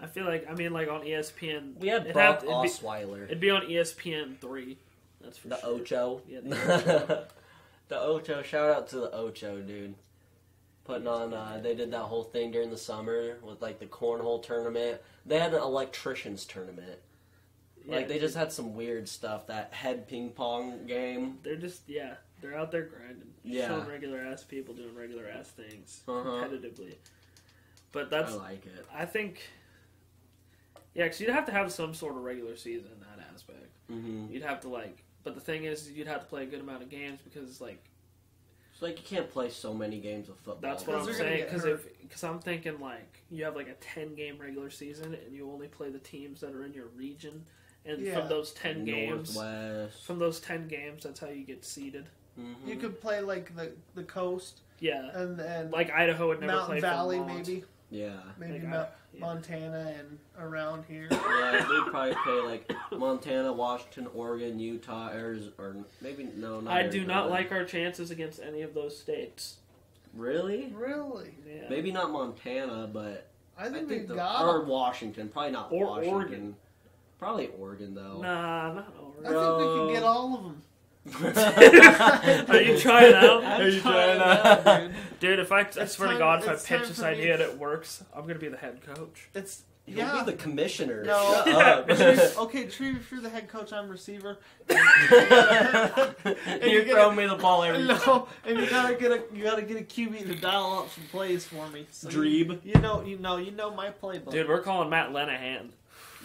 I feel like I mean, like on E ESPN, We had it'd Brock have- it'd be- Osweiler. It'd be on ESPN three. That's for The sure. Ocho. Yeah, the the Ocho. Shout out to the Ocho, dude. Putting on, uh, they did that whole thing during the summer with like the cornhole tournament. They had an electricians tournament. Like Yeah, they just had some weird stuff. That head ping pong game. They're just yeah, they're out there grinding, Yeah. showing regular ass people doing regular ass things Uh-huh. competitively. But that's I like it. I think yeah, because you'd have to have some sort of regular season in that aspect. hmm You'd have to like, but the thing is, you'd have to play a good amount of games because like It's like you can't play so many games of football. that's what I'm saying. Because because I'm thinking like you have like a ten game regular season and you only play the teams that are in your region, and Yeah. from those ten games, Northwest. from those ten games, that's how you get seeded. Mhm. You could play like the the coast Yeah, and and like Idaho would never Mountain play Valley Vermont. maybe Yeah. maybe Like, Mo- yeah. Montana and around here. Yeah, we'd probably play like Montana, Washington, Oregon, Utah, Arizona, or maybe no. Not I do not like our chances against any of those states. Really? really, Yeah. Maybe not Montana, but I I think, think we the, got. or 'em. Washington. Probably not Or Washington. Oregon. Probably Oregon though. Nah, not Oregon. I think we can get all of them. Are you trying out? Are you trying out, out? dude? Dude, if I, I It's swear to God, if I pitch this idea and it works, I'm gonna be the head coach. It's You'll yeah. be the commissioner. No. Shut up. Tree- okay, Tree, if you're the head coach, I'm receiver. You're you get throwing me the ball every time. No, and you gotta get a you gotta get a QB to dial up some plays for me. So Treeb. You, you know, you know, you know my playbook. Dude, we're calling Matt Linehan.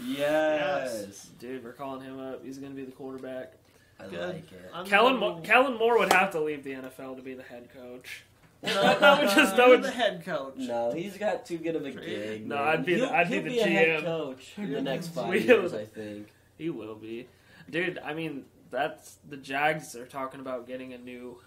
Yes. Dude, we're calling him up. He's gonna be the quarterback. I Good. like it. I'm Kellen, Mo- Kellen Moore would have to leave the NFL to be the head coach. No, that would just- that would- the head coach. No, he's got too good of a gig. No, man. I'd be the- He'll- I'd be he'll the be a head GM. coach in the You're next five years, I think. He will be. Dude, I mean, that's the Jags are talking about getting a new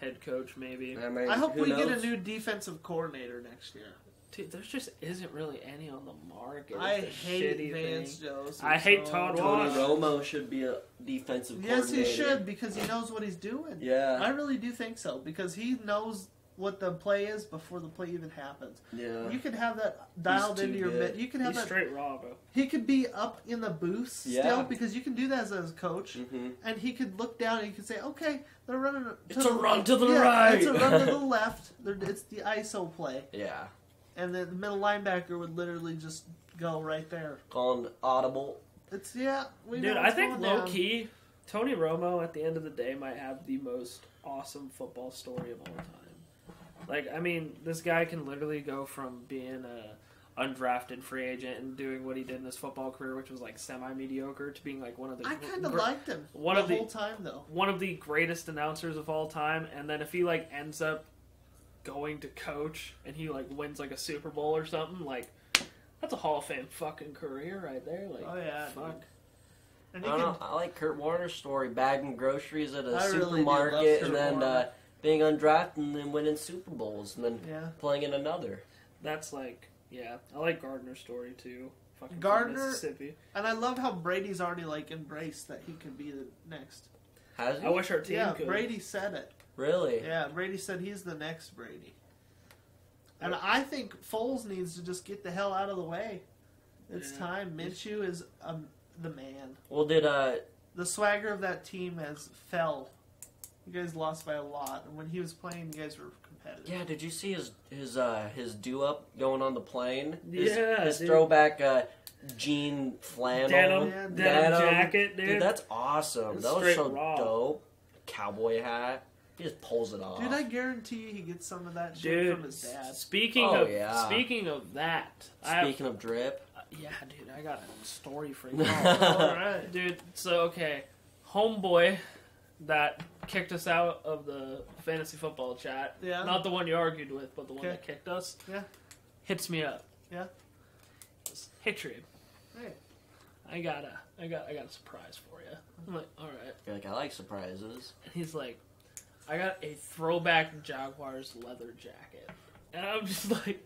head coach, maybe. I, mean, I hope who we get a new defensive coordinator next year. Dude, there just isn't really any on the market. I It's hate Vance thing. Joseph. I hate so Todd much. Tony Wash. Romo should be a defensive coordinator. Yes, he should because he knows what he's doing. Yeah. I really do think so because he knows what the play is before the play even happens. yeah. You could have that dialed into your good. mid. You can have He's that. straight raw, bro. He could be up in the booth Yeah. still because you can do that as a coach, hmm and he could look down and he could say, "Okay, they're running. To It's the, a run to the yeah, right." It's a run to the left. It's the ISO play, Yeah. and then the middle linebacker would literally just go right there. Calling audible. It's yeah. We Dude, know I think low down. key, Tony Romo at the end of the day might have the most awesome football story of all time. Like, I mean, this guy can literally go from being a undrafted free agent and doing what he did in his football career, which was like semi mediocre, to being like one of the I kind of gr- liked him one the of the- whole time though. one of the greatest announcers of all time. And then if he like ends up going to coach and he like wins like a Super Bowl or something, like that's a Hall of Fame fucking career right there. Like, Oh yeah, fuck. dude. And I don't can, know. I like Kurt Warner's story, bagging groceries at a I really do love supermarket, Kurt and then uh, Warner. being undrafted and then winning Super Bowls, and then yeah. playing in another. That's like, yeah, I like Gardner's story too. Fucking Gardner- Mississippi. And I love how Brady's already like embraced that he could be the next. Has he? I wish our team Yeah, could. Brady said it. really? Yeah, Brady said he's the next Brady. And I think Foles needs to just get the hell out of the way. It's Yeah. time. Minshew is um, the man. Well, did uh, The swagger of that team has fell. You guys lost by a lot, and when he was playing, you guys were competitive. Yeah, did you see his his uh his do up going on the plane? His, Yeah, his dude. throwback uh jean flannel Denim, Yeah, denim, denim. jacket, dude. Dude, that's awesome. It's that was so raw. dope. Cowboy hat. He just pulls it off. Dude, I guarantee you he gets some of that shit dude. from his dad. Speaking Oh, of yeah. speaking of that, I have, Speaking of drip, yeah, dude, I got a story for you. All right. dude. So okay, homeboy that kicked us out of the fantasy football chat. Yeah. Not the one you argued with, but the one Okay. that kicked us. Yeah. Hits me up. Yeah. Goes, Hey Treeb, Hey. I got a, I got, I got a surprise for you. I'm like, all right. you're like I like surprises. And he's like, I got a throwback Jaguars leather jacket. And I'm just like,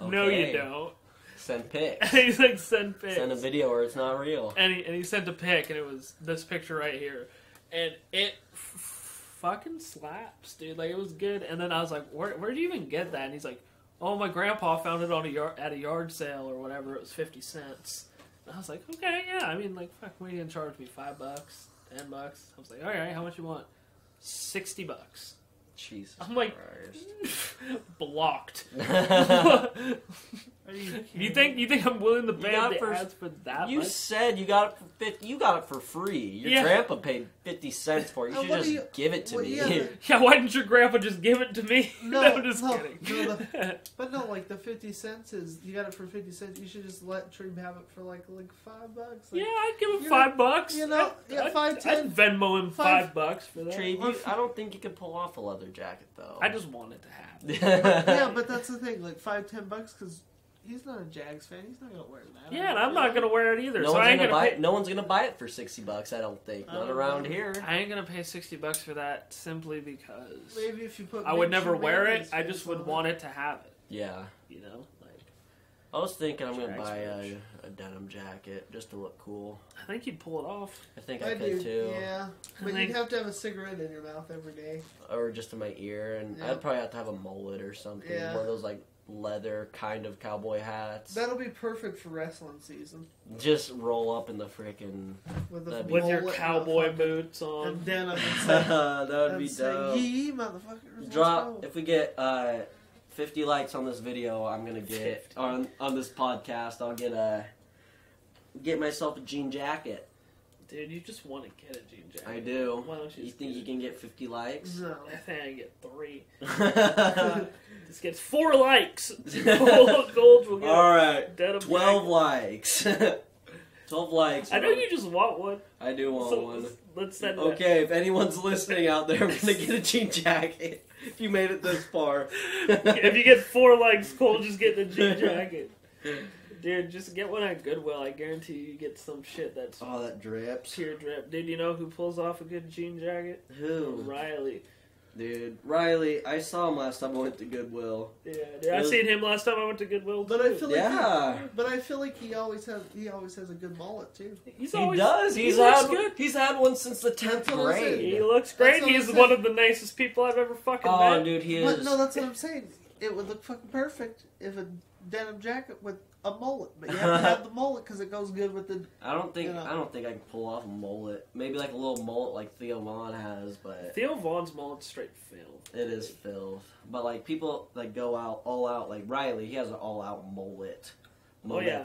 no, Okay. you don't. Send pics. And he's like, send pics. Send a video or it's not real. and he, and he sent a pic, and it was this picture right here, and it f- fucking slaps, dude. Like it was good. And then I was like, where where do you even get that? And he's like, oh, my grandpa found it on a yard at a yard sale or whatever. It was fifty cents. And I was like, okay, yeah. I mean, like, fuck, what are you gonna charge me? Five bucks, ten bucks? I was like, all right, how much you want? Sixty bucks. Jesus I'm like- Blocked. Are you, you think you think I'm willing to You pay got the for- ads for that You much? said you got it for 50, you got it for free. Your Yeah. grandpa paid fifty cents for it. You should just you- give it to what- me. yeah, Yeah, why didn't your grandpa just give it to me? No, I'm just no, kidding. no, But no, like the fifty cents is you got it for fifty cents. You should just let Treeb have it for like like five bucks. Like, yeah, I'd give him five know- bucks. you know, I'd, yeah, I'd, five, I'd Venmo him five- five, bucks for that. Trade, you, I don't think you can pull off a leather jacket though. I just want it to happen. yeah, but that's the thing. Like five, ten bucks because he's not a Jags fan. He's not gonna wear that. Yeah, and I'm not gonna wear it either. no so one's I ain't gonna gonna buy. pay. No one's gonna buy it for sixty bucks. I don't think. Not don't around here. I ain't gonna pay sixty bucks for that simply because Maybe if you put. I would never wear it. I just would want it to have it. Yeah, You know, like I was thinking I'm gonna buy a, a denim jacket just to look cool. I think you'd pull it off. I think I, I could do. too, Yeah, but think- you'd have to have a cigarette in your mouth every day. or just in my ear, and Yeah. I'd probably have to have a mullet or something. Yeah. One of those like leather kind of cowboy hats. That'll be perfect for wrestling season just roll up in the freaking. with the With your cowboy boots on. and denim. And that say, would be say, dope. Yee, motherfuckers. Drop if we get uh, 50 likes on this video, I'm gonna get 50. on on this podcast. I'll get a get myself a jean jacket. Dude, you just want to get a jean jacket. I do. Why don't you? You just think get you can get 50 likes? No. I think I get three. This gets four likes. Gold, Gold will get right, denim 12 jacket. likes. 12 likes. I know you just want one. I do want So one. let's send it. Okay, if anyone's listening out there, I'm gonna get a jean jacket. If you made it this far. if you get four likes, Cole just get the jean jacket. Dude, just get one at Goodwill. I guarantee you get some shit that's Oh, that drips. pure drip. Dude, you know who pulls off a good jean jacket? Who? Riley. Dude, Riley. I saw him last time I went to Goodwill. Yeah, dude, I Really? seen him last time I went to Goodwill. But I feel like Yeah. But I feel like he always has he always has a good mullet too. he's He always, does. he He's looks had good. he's had one since the tenth That's what I'm. He looks great. what I'm He's saying. one of the nicest people I've ever fucking Oh, met. dude, he But is. no, that's what I'm saying. It would look fucking perfect if a denim jacket with a mullet, but you have to have the mullet because it goes good with the. I don't think you know. I don't think I can pull off a mullet. Maybe like a little mullet like Theo Von has, but Theo Von's mullet straight filth. it is filth. But like people like go out all out. Like Riley, he has an all out mullet. Oh, yeah.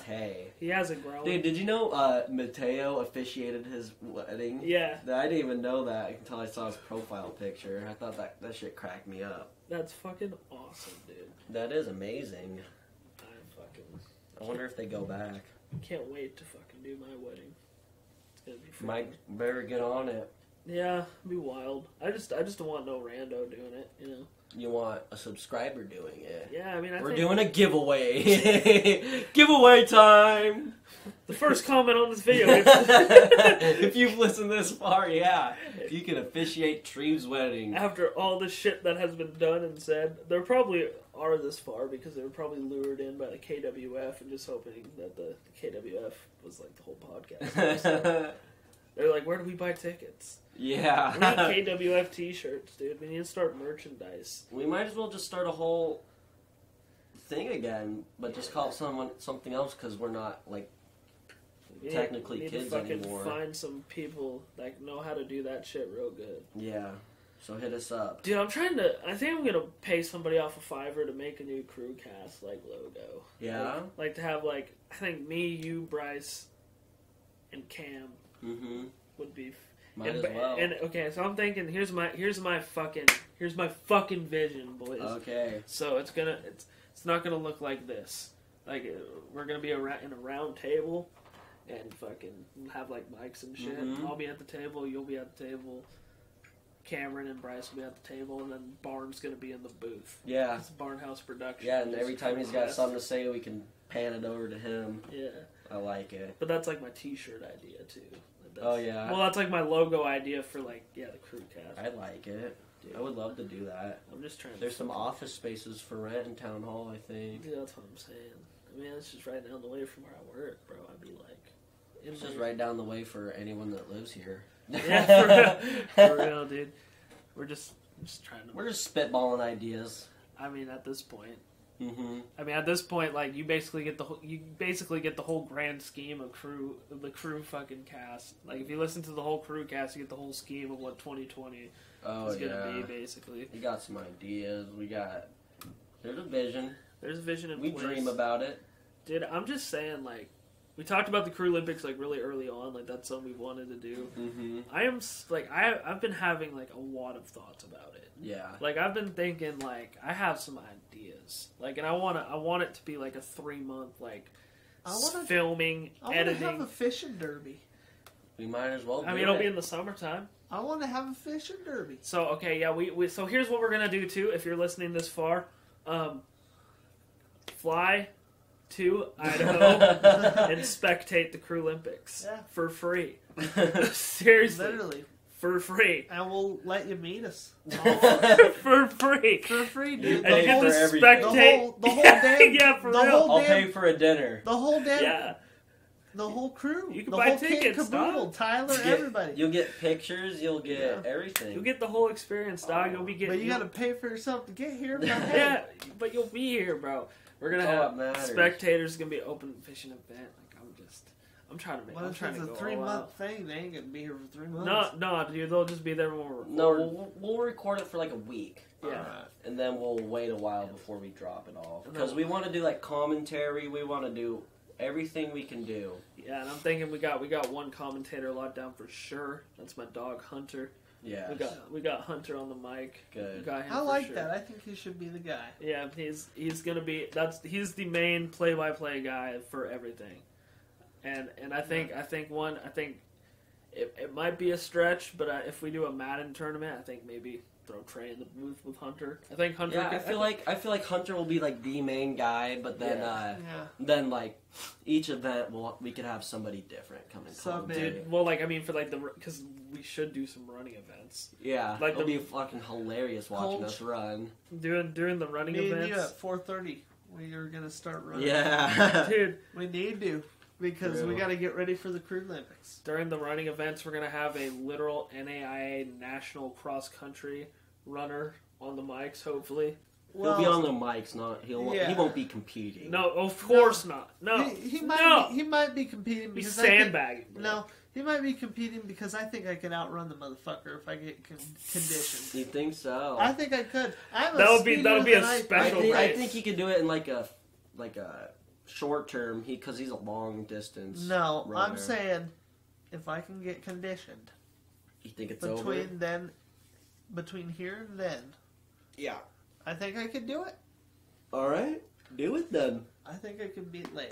He hasn't grown. Dude, did you know uh, Mateo officiated his wedding? Yeah, I didn't even know that until I saw his profile picture. I thought that that shit cracked me up. that's fucking awesome, dude. That is amazing. I wonder if they go back. I can't wait to fucking do my wedding. It's gonna be freaking- Mike better get on it. Yeah, it'd be wild. I just I just don't want no rando doing it, you know. You want a subscriber doing it. Yeah, I mean I We're think doing a giveaway. giveaway time. the first comment on this video. If, if you've listened this far, yeah. If you can officiate Treve's wedding. after all the shit that has been done and said, they're probably are this far because they were probably lured in by the KWF and just hoping that the, the KWF was like the whole podcast. They're like, where do we buy tickets? Yeah, we need. KWF T-shirts, dude. We need to start merchandise. we might as well just start a whole thing again, but just call someone something else because we're not like We need- Technically need kids to fucking anymore. find some people that know how to do that shit real good. yeah. So hit us up. Dude, I'm trying to. I think I'm gonna pay somebody off of Fiverr to make a new crew cast like logo. Yeah. Like, like to have like I think me, you, Bryce, and Cam Mm-hmm. would be. Might and, as well. and okay, so I'm thinking here's my here's my fucking here's my fucking vision, boys. okay. So it's gonna it's it's not gonna look like this. Like uh, we're gonna be around in a round table, and fucking have like mics and shit. Mhm. I'll be at the table. You'll be at the table. Cameron and Bryce will be at the table, and then Barn's gonna be in the booth. Yeah. It's Barnhouse Production. Yeah, and every time he's got something to say, we can pan it over to him. Yeah, I like it. but that's like my T-shirt idea too. That's- Oh, yeah. Well, that's like my logo idea for like yeah the crew cast. I like it. Dude, I would love to do that. I'm just trying. There's to some office spaces for rent in town hall, I think. Dude, that's what I'm saying. I mean, it's just right down the way from where I work, bro. I'd be like, It's just right down the way for anyone that lives here. Yeah, for real, for real, dude. We're just just trying to. We're just spitballing ideas. I mean, at this point, Mm-hmm. I mean, at this point, like you basically get the whole, you basically get the whole grand scheme of crew, the crew fucking cast. Like if you listen to the whole crew cast, you get the whole scheme of what 2020 Oh is yeah. gonna be. Basically, We got some ideas. We got. There's a vision. there's a vision in We place. dream about it. Dude, I'm just saying, like, we talked about the crew Olympics like really early on. Like that's something we wanted to do. Mm-hmm. I am like I I've been having like a lot of thoughts about it. Yeah. Like I've been thinking like I have some ideas. Like and I want to I want it to be like a 3 month like I s- wanna- filming, I want to editing. have a fishing derby. We might as well. I mean, it'll it. be in the summertime. I want to have a fishing derby. So okay, yeah, we, we so here's what we're gonna do too. If you're listening this far, um, fly to Idaho and spectate the Crew Olympics Yeah. for free. Seriously, Literally. for free, And we'll let you meet us. for free. For free, dude. And you get to for everything. the spectate. whole, the whole yeah, damn, yeah, for the real. whole I'll damn, pay for a dinner. the whole damn, yeah, the whole crew. You can the buy whole kit and tickets, caboodle, dog. Tyler, Get- everybody. You'll get pictures. You'll get Yeah. everything. you'll get the whole experience, dog. You'll be oh. getting. but you got to pay for yourself to get here. Yeah, but you'll be here, bro. We're gonna That's all have that matters. spectators. Gonna be an open fishing event. Like I'm just, I'm trying to make. What I'm trying it's to a go three month out. thing? They ain't gonna be here for three months. No, no, dude. They'll just be there when we're No, we'll, we'll record it for like a week, Yeah. Alright. and then we'll wait a while before we drop it all. And Because we want to do like commentary. We want to do everything we can do. Yeah, and I'm thinking we got we got one commentator locked down for sure. That's my dog Hunter. Yeah. We got we got Hunter on the mic. Good. got him I like sure. that. I think he should be the guy. Yeah, he's he's gonna be that's he's the main play by play guy for everything. And and I think I think one I think it, it might be a stretch, but uh, if we do a Madden tournament, I think maybe throw Trey in the booth with Hunter. I think Hunter. Yeah, I could- feel like I feel like Hunter will be like the main guy, but then Yeah. uh, Yeah. then like each event will we could have somebody different come and Sub commentate. Dude, well, like I mean, for like the because we should do some running events. Yeah, Like like it'll the- be fucking hilarious watching Coach. us run. Doing during the running Me and events. you at four thirty. We are gonna start running. Yeah, Dude, We need to because we got to get ready for the crew Olympics. during the running events, we're gonna have a literal NAIA national cross country runner on the mics. Hopefully, he'll be on the mics. Not he'll Yeah. he won't be competing. no, of course not. No, he, he might no. be, he might be competing He's because I think- sandbagging. bro. no, he might be competing because I think I can outrun the motherfucker if I get con- conditioned. You think so? I think I could. I'm a That would be- that would be a than I- I special think, I think he could do it in like a like a short term. He because he's a long distance. No, I'm saying if I can get conditioned You think it's between over? then, between here and then, Yeah. I think I could do it. All right, do it then. I think I could beat Lage.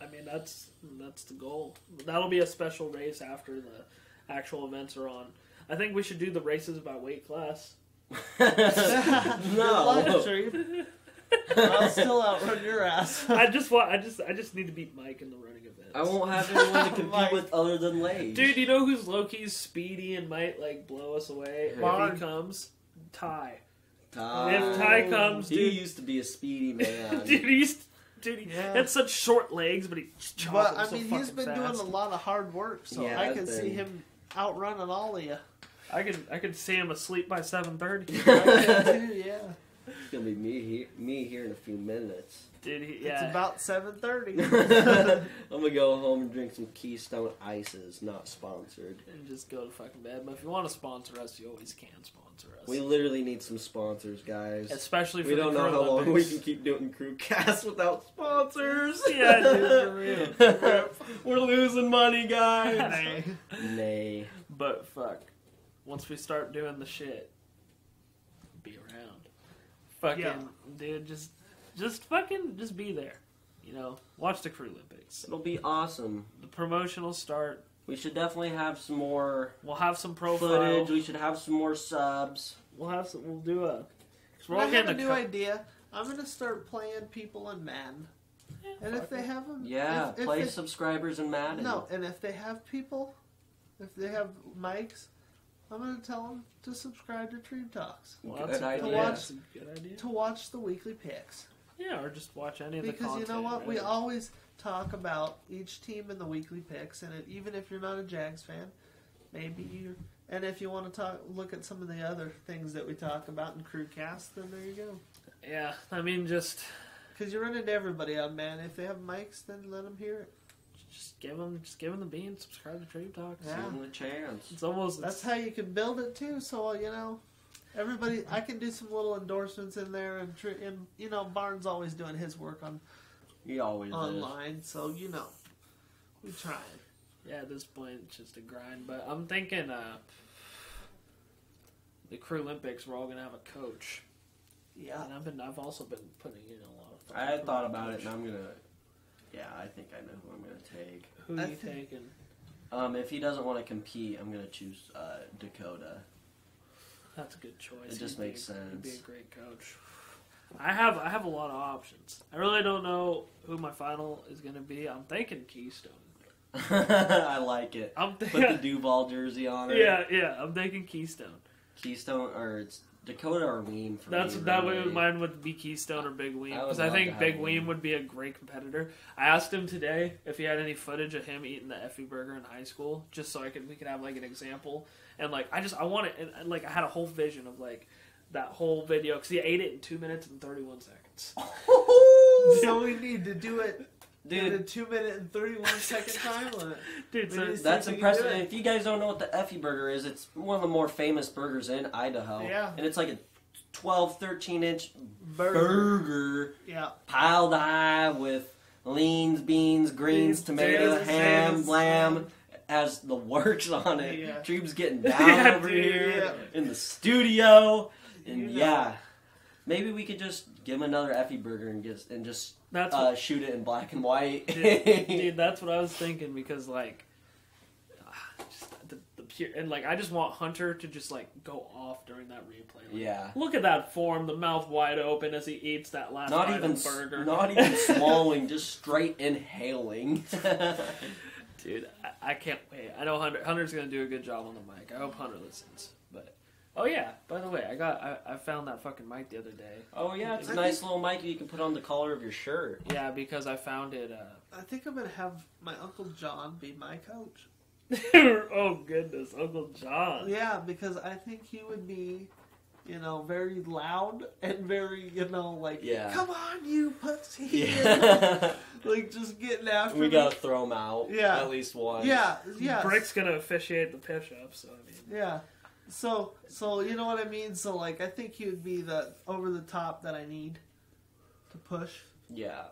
I mean that's that's the goal. That'll be a special race after the actual events are on. I think we should do the races by weight class. Good luck, no. Sharif. I'll still outrun your ass. I just want I just I just need to beat Mike in the running event. I won't have anyone to compete Like- with other than Lage. Dude, you know who's Loki's speedy and might like blow us away if Barn. he comes? Ty. Ty. If Ty comes, he dude, used to be a speedy man. dude, he used, dude, he Yeah. had such short legs, but he chopped But them I so mean, he's fucking been fast. doing a lot of hard work, so Yeah, I can see been- him outrunning all of you. I could I could see him asleep by seven thirty. I can too, yeah. It's gonna be me here, me here in a few minutes. Dude, he, It's about seven thirty. I'm gonna go home and drink some Keystone Ices, not sponsored. and just go to fucking bed. But if you want to sponsor us, you always can sponsor us. We literally need some sponsors, guys. Especially for We don't know Crew how long we can keep doing Crewcast without sponsors. Yeah, dude, for We're losing money, guys. Hey. Nay. But fuck, once we start doing the shit, be around. Fucking Yeah. dude, just just fucking just be there. You know, watch the Crew Olympics. It'll be awesome. The promotion will start. We should definitely have some more We'll have some profile. footage. We should have some more subs. We'll have some. We'll do a. We're I have a new co- idea. I'm gonna start playing people in Madden, and if they have them, Yeah, if, if play they- subscribers in Madden. No, and if they have people, if they have mics, I'm gonna tell them to subscribe to Treeb Talks Well, Good that's a- idea. that's a good idea. to watch the weekly picks. Yeah, or just watch any of the Because you know what, we always talk about each team in the weekly picks, and it, even if you're not a Jags fan, maybe you. And if you want to talk, look at some of the other things that we talk about in Crewcast, then there you go. Yeah, I mean, just Because you're running into everybody on man. If they have mics, then let them hear it. Just give them, just give them the bean. Subscribe to Treeb Talks. Yeah. Give them a chance. It's almost That's how you can build it too. So you know, everybody, I can do some little endorsements in there, and, and you know, Barnes always doing his work on He always is. online. So you know, we trying. Yeah, at this point, it's just a grind. But I'm thinking, uh, the Crew Olympics, we're all gonna have a coach. Yeah. And I've been, I've also been putting in a lot of. I had thought about it, and I'm gonna. Yeah, I think I know who I'm gonna take. Who I are you think- taking? Um, if he doesn't want to compete, I'm gonna choose uh, Dakota. That's a good choice. It just He'd be- makes He'd be a sense. great coach. I have, I have a lot of options. I really don't know who my final is gonna be. I'm thinking Keystone. I like it. I'm Put thinking. the Duval jersey on it. yeah, yeah. I'm thinking Keystone. Keystone or it's Dakota or Weem for That's me. that really. would mine would be Keystone or Big Weem because I, love think Big Weem. Weem would be a great competitor. I asked him today if he had any footage of him eating the Effie burger in high school, just so I could we could have like an example. And like I just I want it, and, and like I had a whole vision of like that whole video because he ate it in two minutes and thirty one seconds. so we need to do it in a two minute and thirty one second time limit. Dude, so that's See if we can impressive. if you guys don't know what the Effie burger is, it's one of the more famous burgers in Idaho. Yeah. And it's like a 12, 13 inch Burger. burger Yeah. piled high with leans, beans, greens, Beans, tomato, potatoes, ham, lamb. Has the works on it. Yeah. Treeb's getting down Yeah, over dude, here yeah. in the studio, and You know. yeah, maybe we could just give him another Effie burger and just and just that's uh, what, shoot it in black and white. dude, dude, that's what I was thinking because like. ah, Just the, the pure and like I just want Hunter to just like go off during that replay. Like, yeah. Look at that form, the mouth wide open as he eats that last Not even, burger. not even swallowing, just straight inhaling. Dude, I, I can't wait. I know Hunter, Hunter's gonna do a good job on the mic. I hope Hunter listens. But oh yeah, by the way, I got I, I found that fucking mic the other day. oh yeah, it's a I nice little mic you can put on the collar of your shirt. Yeah, because I found it. Uh... I think I'm gonna have my uncle John be my coach. oh goodness, Uncle John. Yeah, because I think he would be, you know, very loud and very, you know, like, Yeah. come on, you pussy. Yeah. like just getting after we me. gotta throw him out. Yeah. At least one. Yeah, yeah. Brick's gonna officiate the pitch up, so I mean, Yeah. So, so you know what I mean. So, like, I think he would be the over the top that I need to push. Yeah.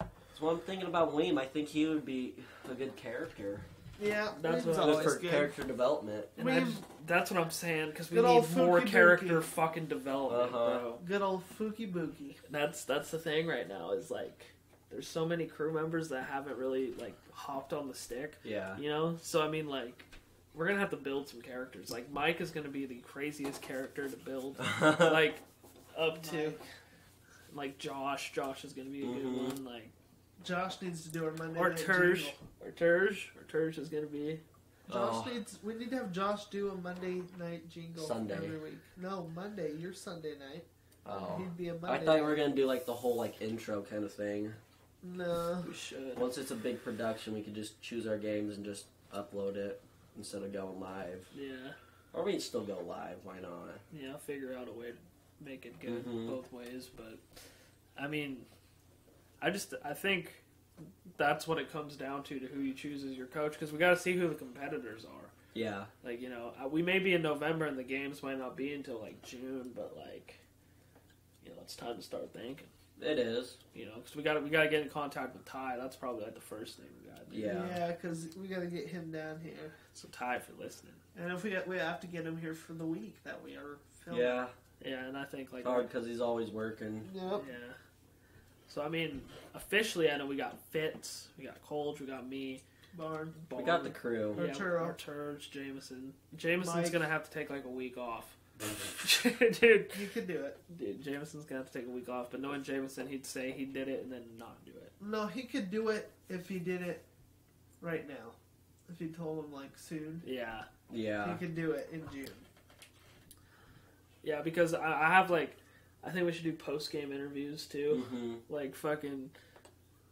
So what I'm thinking about Weem, I think he would be a good character. Yeah, That's Weem's what I Good always for good. character development. and I Weem- just- that's what I'm saying because we Good old need more Fuki character Buki. fucking development, Uh-huh. bro. Good old Fuki Buki. That's that's the thing right now is like there's so many crew members that haven't really like hopped on the stick. Yeah. You know? So I mean like we're gonna have to build some characters. Like Mike is gonna be the craziest character to build. like up to Mike. like Josh. Josh is gonna be a good Mhm. one. Like Josh needs to do our Monday or night Terj. jingle. Or Terj. Or Terj is gonna be Josh Oh. needs. We need to have Josh do a Monday night jingle Sunday. every week. No, Monday. Your Sunday night. oh. He'd be a Monday. I thought we night. were gonna do like the whole like intro kind of thing. No. we should. Once it's a big production, we could just choose our games and just upload it instead of going live. Yeah. Or we can still go live. Why not? Yeah, I'll figure out a way to make it good Mhm. both ways. But I mean, I just I think that's what it comes down to to who you choose as your coach because we got to see who the competitors are. Yeah. Like you know, we may be in November and the games might not be until like June, but like you know, it's time to start thinking. It is. You know, because we got to we got to get in contact with Ty. That's probably like the first thing we got to do. Yeah. Yeah, because we got to get him down here, So Ty, if you're listening, and if we we have to get him here for the week that we are filming. Yeah. yeah, and I think like It's hard because he's always working. Yep. Yeah. So I mean, officially, I know we got Fitz, we got Colge, we got me, Barn. We got the crew. yeah, Arturo. Arturo's, Jameson. Jameson's Mike. gonna have to take like a week off. Dude, You could do it. dude, Jameson's gonna have to take a week off. But knowing Jameson, he'd say he did it and then not do it. No, he could do it if he did it right now. If he told him like soon, Yeah, Yeah. he could do it in June. yeah, because I, I have like, I think we should do post game interviews too. hmm Like fucking.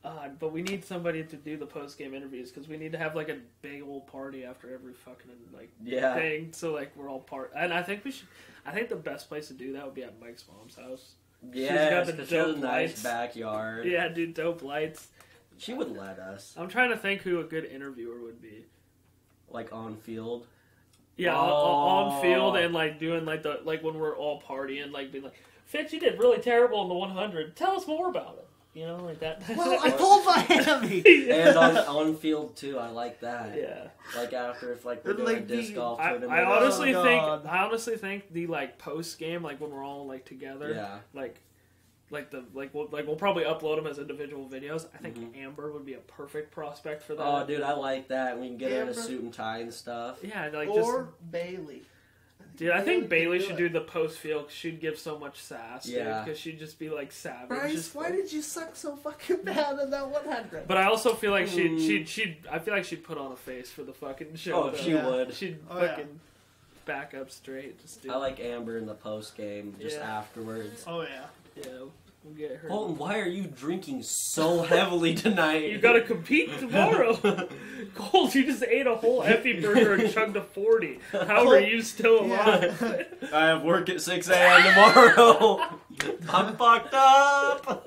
Uh, but we need somebody to do the post game interviews because we need to have like a big old party after every fucking like Yeah. thing. So like we're all part, and I think we should. I think the best place to do that would be at Mike's mom's house. Yeah. got the Because she has a nice backyard. Yeah, dude, dope lights. She would let us. I'm trying to think who a good interviewer would be. Like on field. Yeah, on- on, on field and like doing like the like when we're all partying, like being like, Fitz, you did really terrible in the 100. Tell us more about it. You know, like that. Well, I told Miami. And on on field too. I like that. yeah. Like after if like we're And, doing like, disc the- golf I, tournament. I honestly Oh, think God. I honestly think the like post game like when we're all like together Yeah. like like the like we'll, like we'll probably upload them as individual videos. I think Mhm. Amber would be a perfect prospect for that. Oh, dude, I like that. We can get her in a suit and tie and stuff. yeah, like or Bailey. Just dude, I think Bailey should do the post field. She'd give so much sass, Yeah. because she'd just be like savage. Bryce, just, why like- did you suck so fucking bad in that 100? But I also feel like she'd Mm. she'd she'd I feel like she'd put on a face for the fucking show. Oh, though. she Yeah. would. She'd Oh, yeah. fucking back up straight. Just do. I like Amber in the post game, just Yeah. afterwards. oh yeah. Yeah, we'll get her. Colton, why are you drinking so heavily tonight? You gotta compete tomorrow. Colt, you just ate a whole Effie burger and chugged a 40. How are you still alive? Yeah. I have work at 6 a.m. tomorrow. I'm fucked up.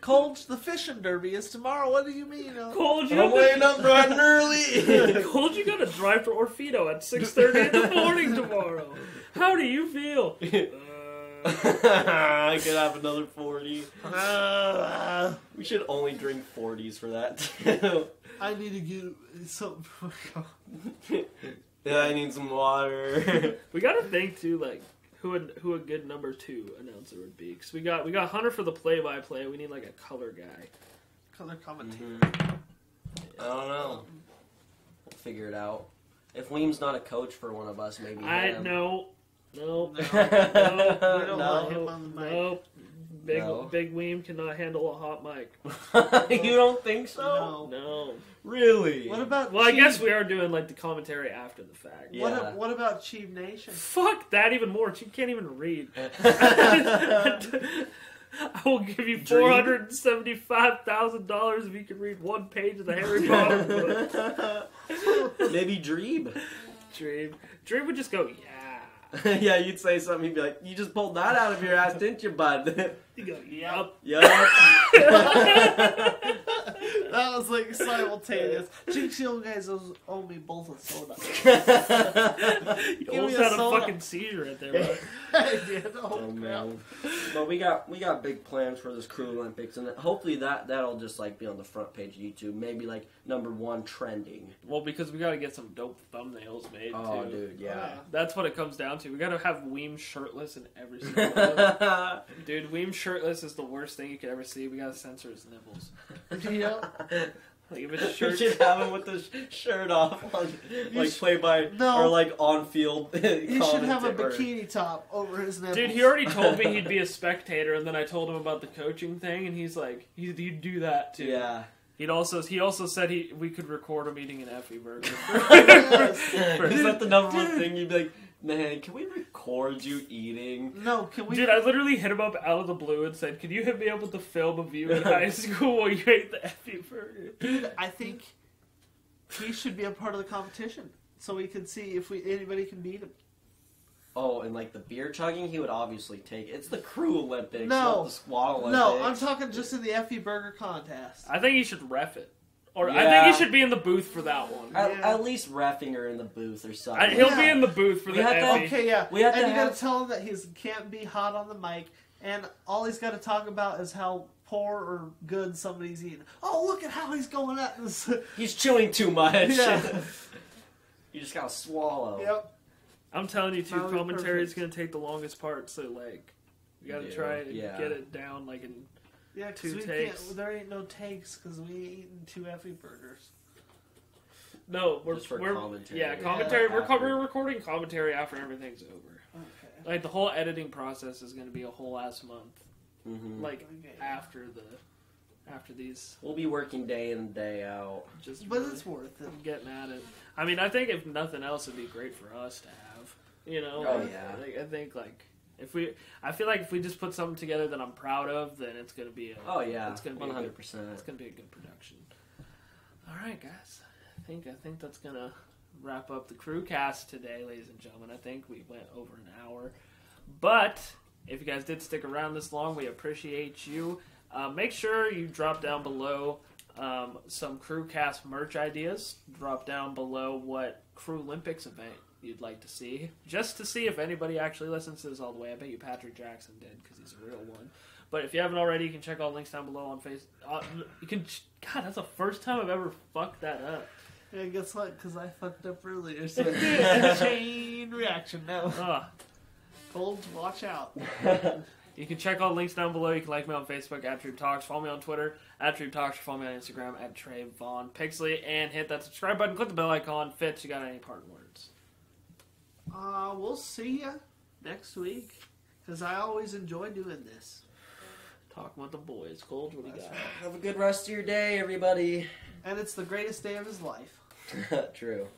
Colts, the fishing derby is tomorrow. What do you mean? Uh, Colt, you I'm waking up bright and early. Colt, you gotta drive to Orofino at 6.30 in the morning tomorrow. How do you feel? I could have another 40. uh, We should only drink 40s for that. I need to get something. yeah, I need some water. we gotta think too, like who a, who a good number two announcer would be. Cause we got we got Hunter for the play-by-play. We need like a color guy. Color commentator. Mhm. I don't know. We'll figure it out. If Weem's not a coach for one of us, maybe I him. no, no, No, no, we don't No. want him on the mic. no. Big No. big Weem cannot handle a hot mic. you don't think so? No. No. Really? What about? Well, I guess we are doing like the commentary after the fact. Yeah. What, what about Cheap Nation? Fuck that even more. She can't even read. I will give you four hundred and seventy-five thousand dollars if you can read one page of the Harry Potter book. maybe Dream. Dream, Dream would just go, yeah. yeah, you'd say something. He'd be like, "You just pulled that out of your ass, didn't you, bud?" You go, yup. yup. That was like simultaneous. Jinx, you guys owe me both a soda. You Give me almost a had a soda. fucking seizure right there, bro. I did. Oh, Oh crap. man, but we got we got big plans for this crew Olympics, and hopefully that that'll just like be on the front page of YouTube, maybe like number one trending. Well, because we gotta get some dope thumbnails made Oh, too. dude, yeah. Oh, That's what it comes down to. We gotta have Weem shirtless in every single one. Dude, Weem shirtless is the worst thing you could ever see. We gotta censor his nipples. Yep. Like if his we shirt should have him with the sh- shirt off, on, like sh- play by No. or like on field. He should have a bikini top over his nipples. Dude, he already told me he'd be a spectator, and then I told him about the coaching thing, and he's like, he'd, he'd do that too. Yeah. He'd also he also said he we could record him eating an Effie burger. Yes. Is that the number one thing you'd be like, man? Can we record you eating? No, can we? Dude, I literally hit him up out of the blue and said, "Can you hit me up with the film of you in high school while you ate the Effie burger?" Dude, I think he should be a part of the competition, so we can see if we anybody can beat him. Oh, and like the beer chugging, he would obviously take. It's the crew Olympics, No. not the squad Olympics. No, I'm talking just in the Effie Burger contest. I think he should ref it, or I Yeah. think he should be in the booth for that one. At, Yeah. at least refing her in the booth or something. I, he'll be Yeah. in the booth for We the had to- Effie. Okay, yeah. We have and to you have- gotta tell him that he can't be hot on the mic, and all he's got to talk about is how poor or good somebody's eating. Oh, look at how he's going at this. He's chewing too much. Yeah. you just gotta swallow. yep. I'm telling you, too, That'll commentary is going to take the longest part. So like, you got to Yeah, try and yeah. get it down like in. Yeah, because Two we takes. can't. There ain't no takes because we ain't eating two Effie burgers. No, we're Just for we're commentary. yeah commentary. we're, co- After. we're recording commentary after everything's over. Okay. Like the whole editing process is going to be a whole ass month. Mhm. Like Okay. after the after these, We'll be working day in day out. just But really it's worth it. getting at it. I mean, I think if nothing else, it'd be great for us to have. You know. Oh, Like, yeah. Like, I think like if we, I feel like if we just put something together that I'm proud of, then it's going to be a. Oh yeah, It's gonna be one hundred percent. It's gonna be a good production. All right, guys. I think I think that's gonna wrap up the crew cast today, ladies and gentlemen. I think we went over an hour, but if you guys did stick around this long, we appreciate you. Uh, make sure you drop down below um, some crew cast merch ideas. Drop down below what crew Olympics event you'd like to see, just to see if anybody actually listens to this all the way. I bet you Patrick Jackson did because he's a real one. But if you haven't already, you can check all the links down below on face. Uh, you can. God, that's the first time I've ever fucked that up. Yeah, guess what? Because I fucked up earlier. So chain reaction now. Ugh. Told to watch out. You can check all the links down below. You can like me on Facebook at Treeb Talks. Follow me on Twitter at Treeb Talks. Follow me on Instagram at Trayvon Pixley. And hit that subscribe button. Click the bell icon. Fitz, you got any parting words? Uh, we'll see you next week. Because I always enjoy doing this. Talking with the boys. Cold, what do you got? Have a good rest of your day, everybody. And it's the greatest day of his life. True.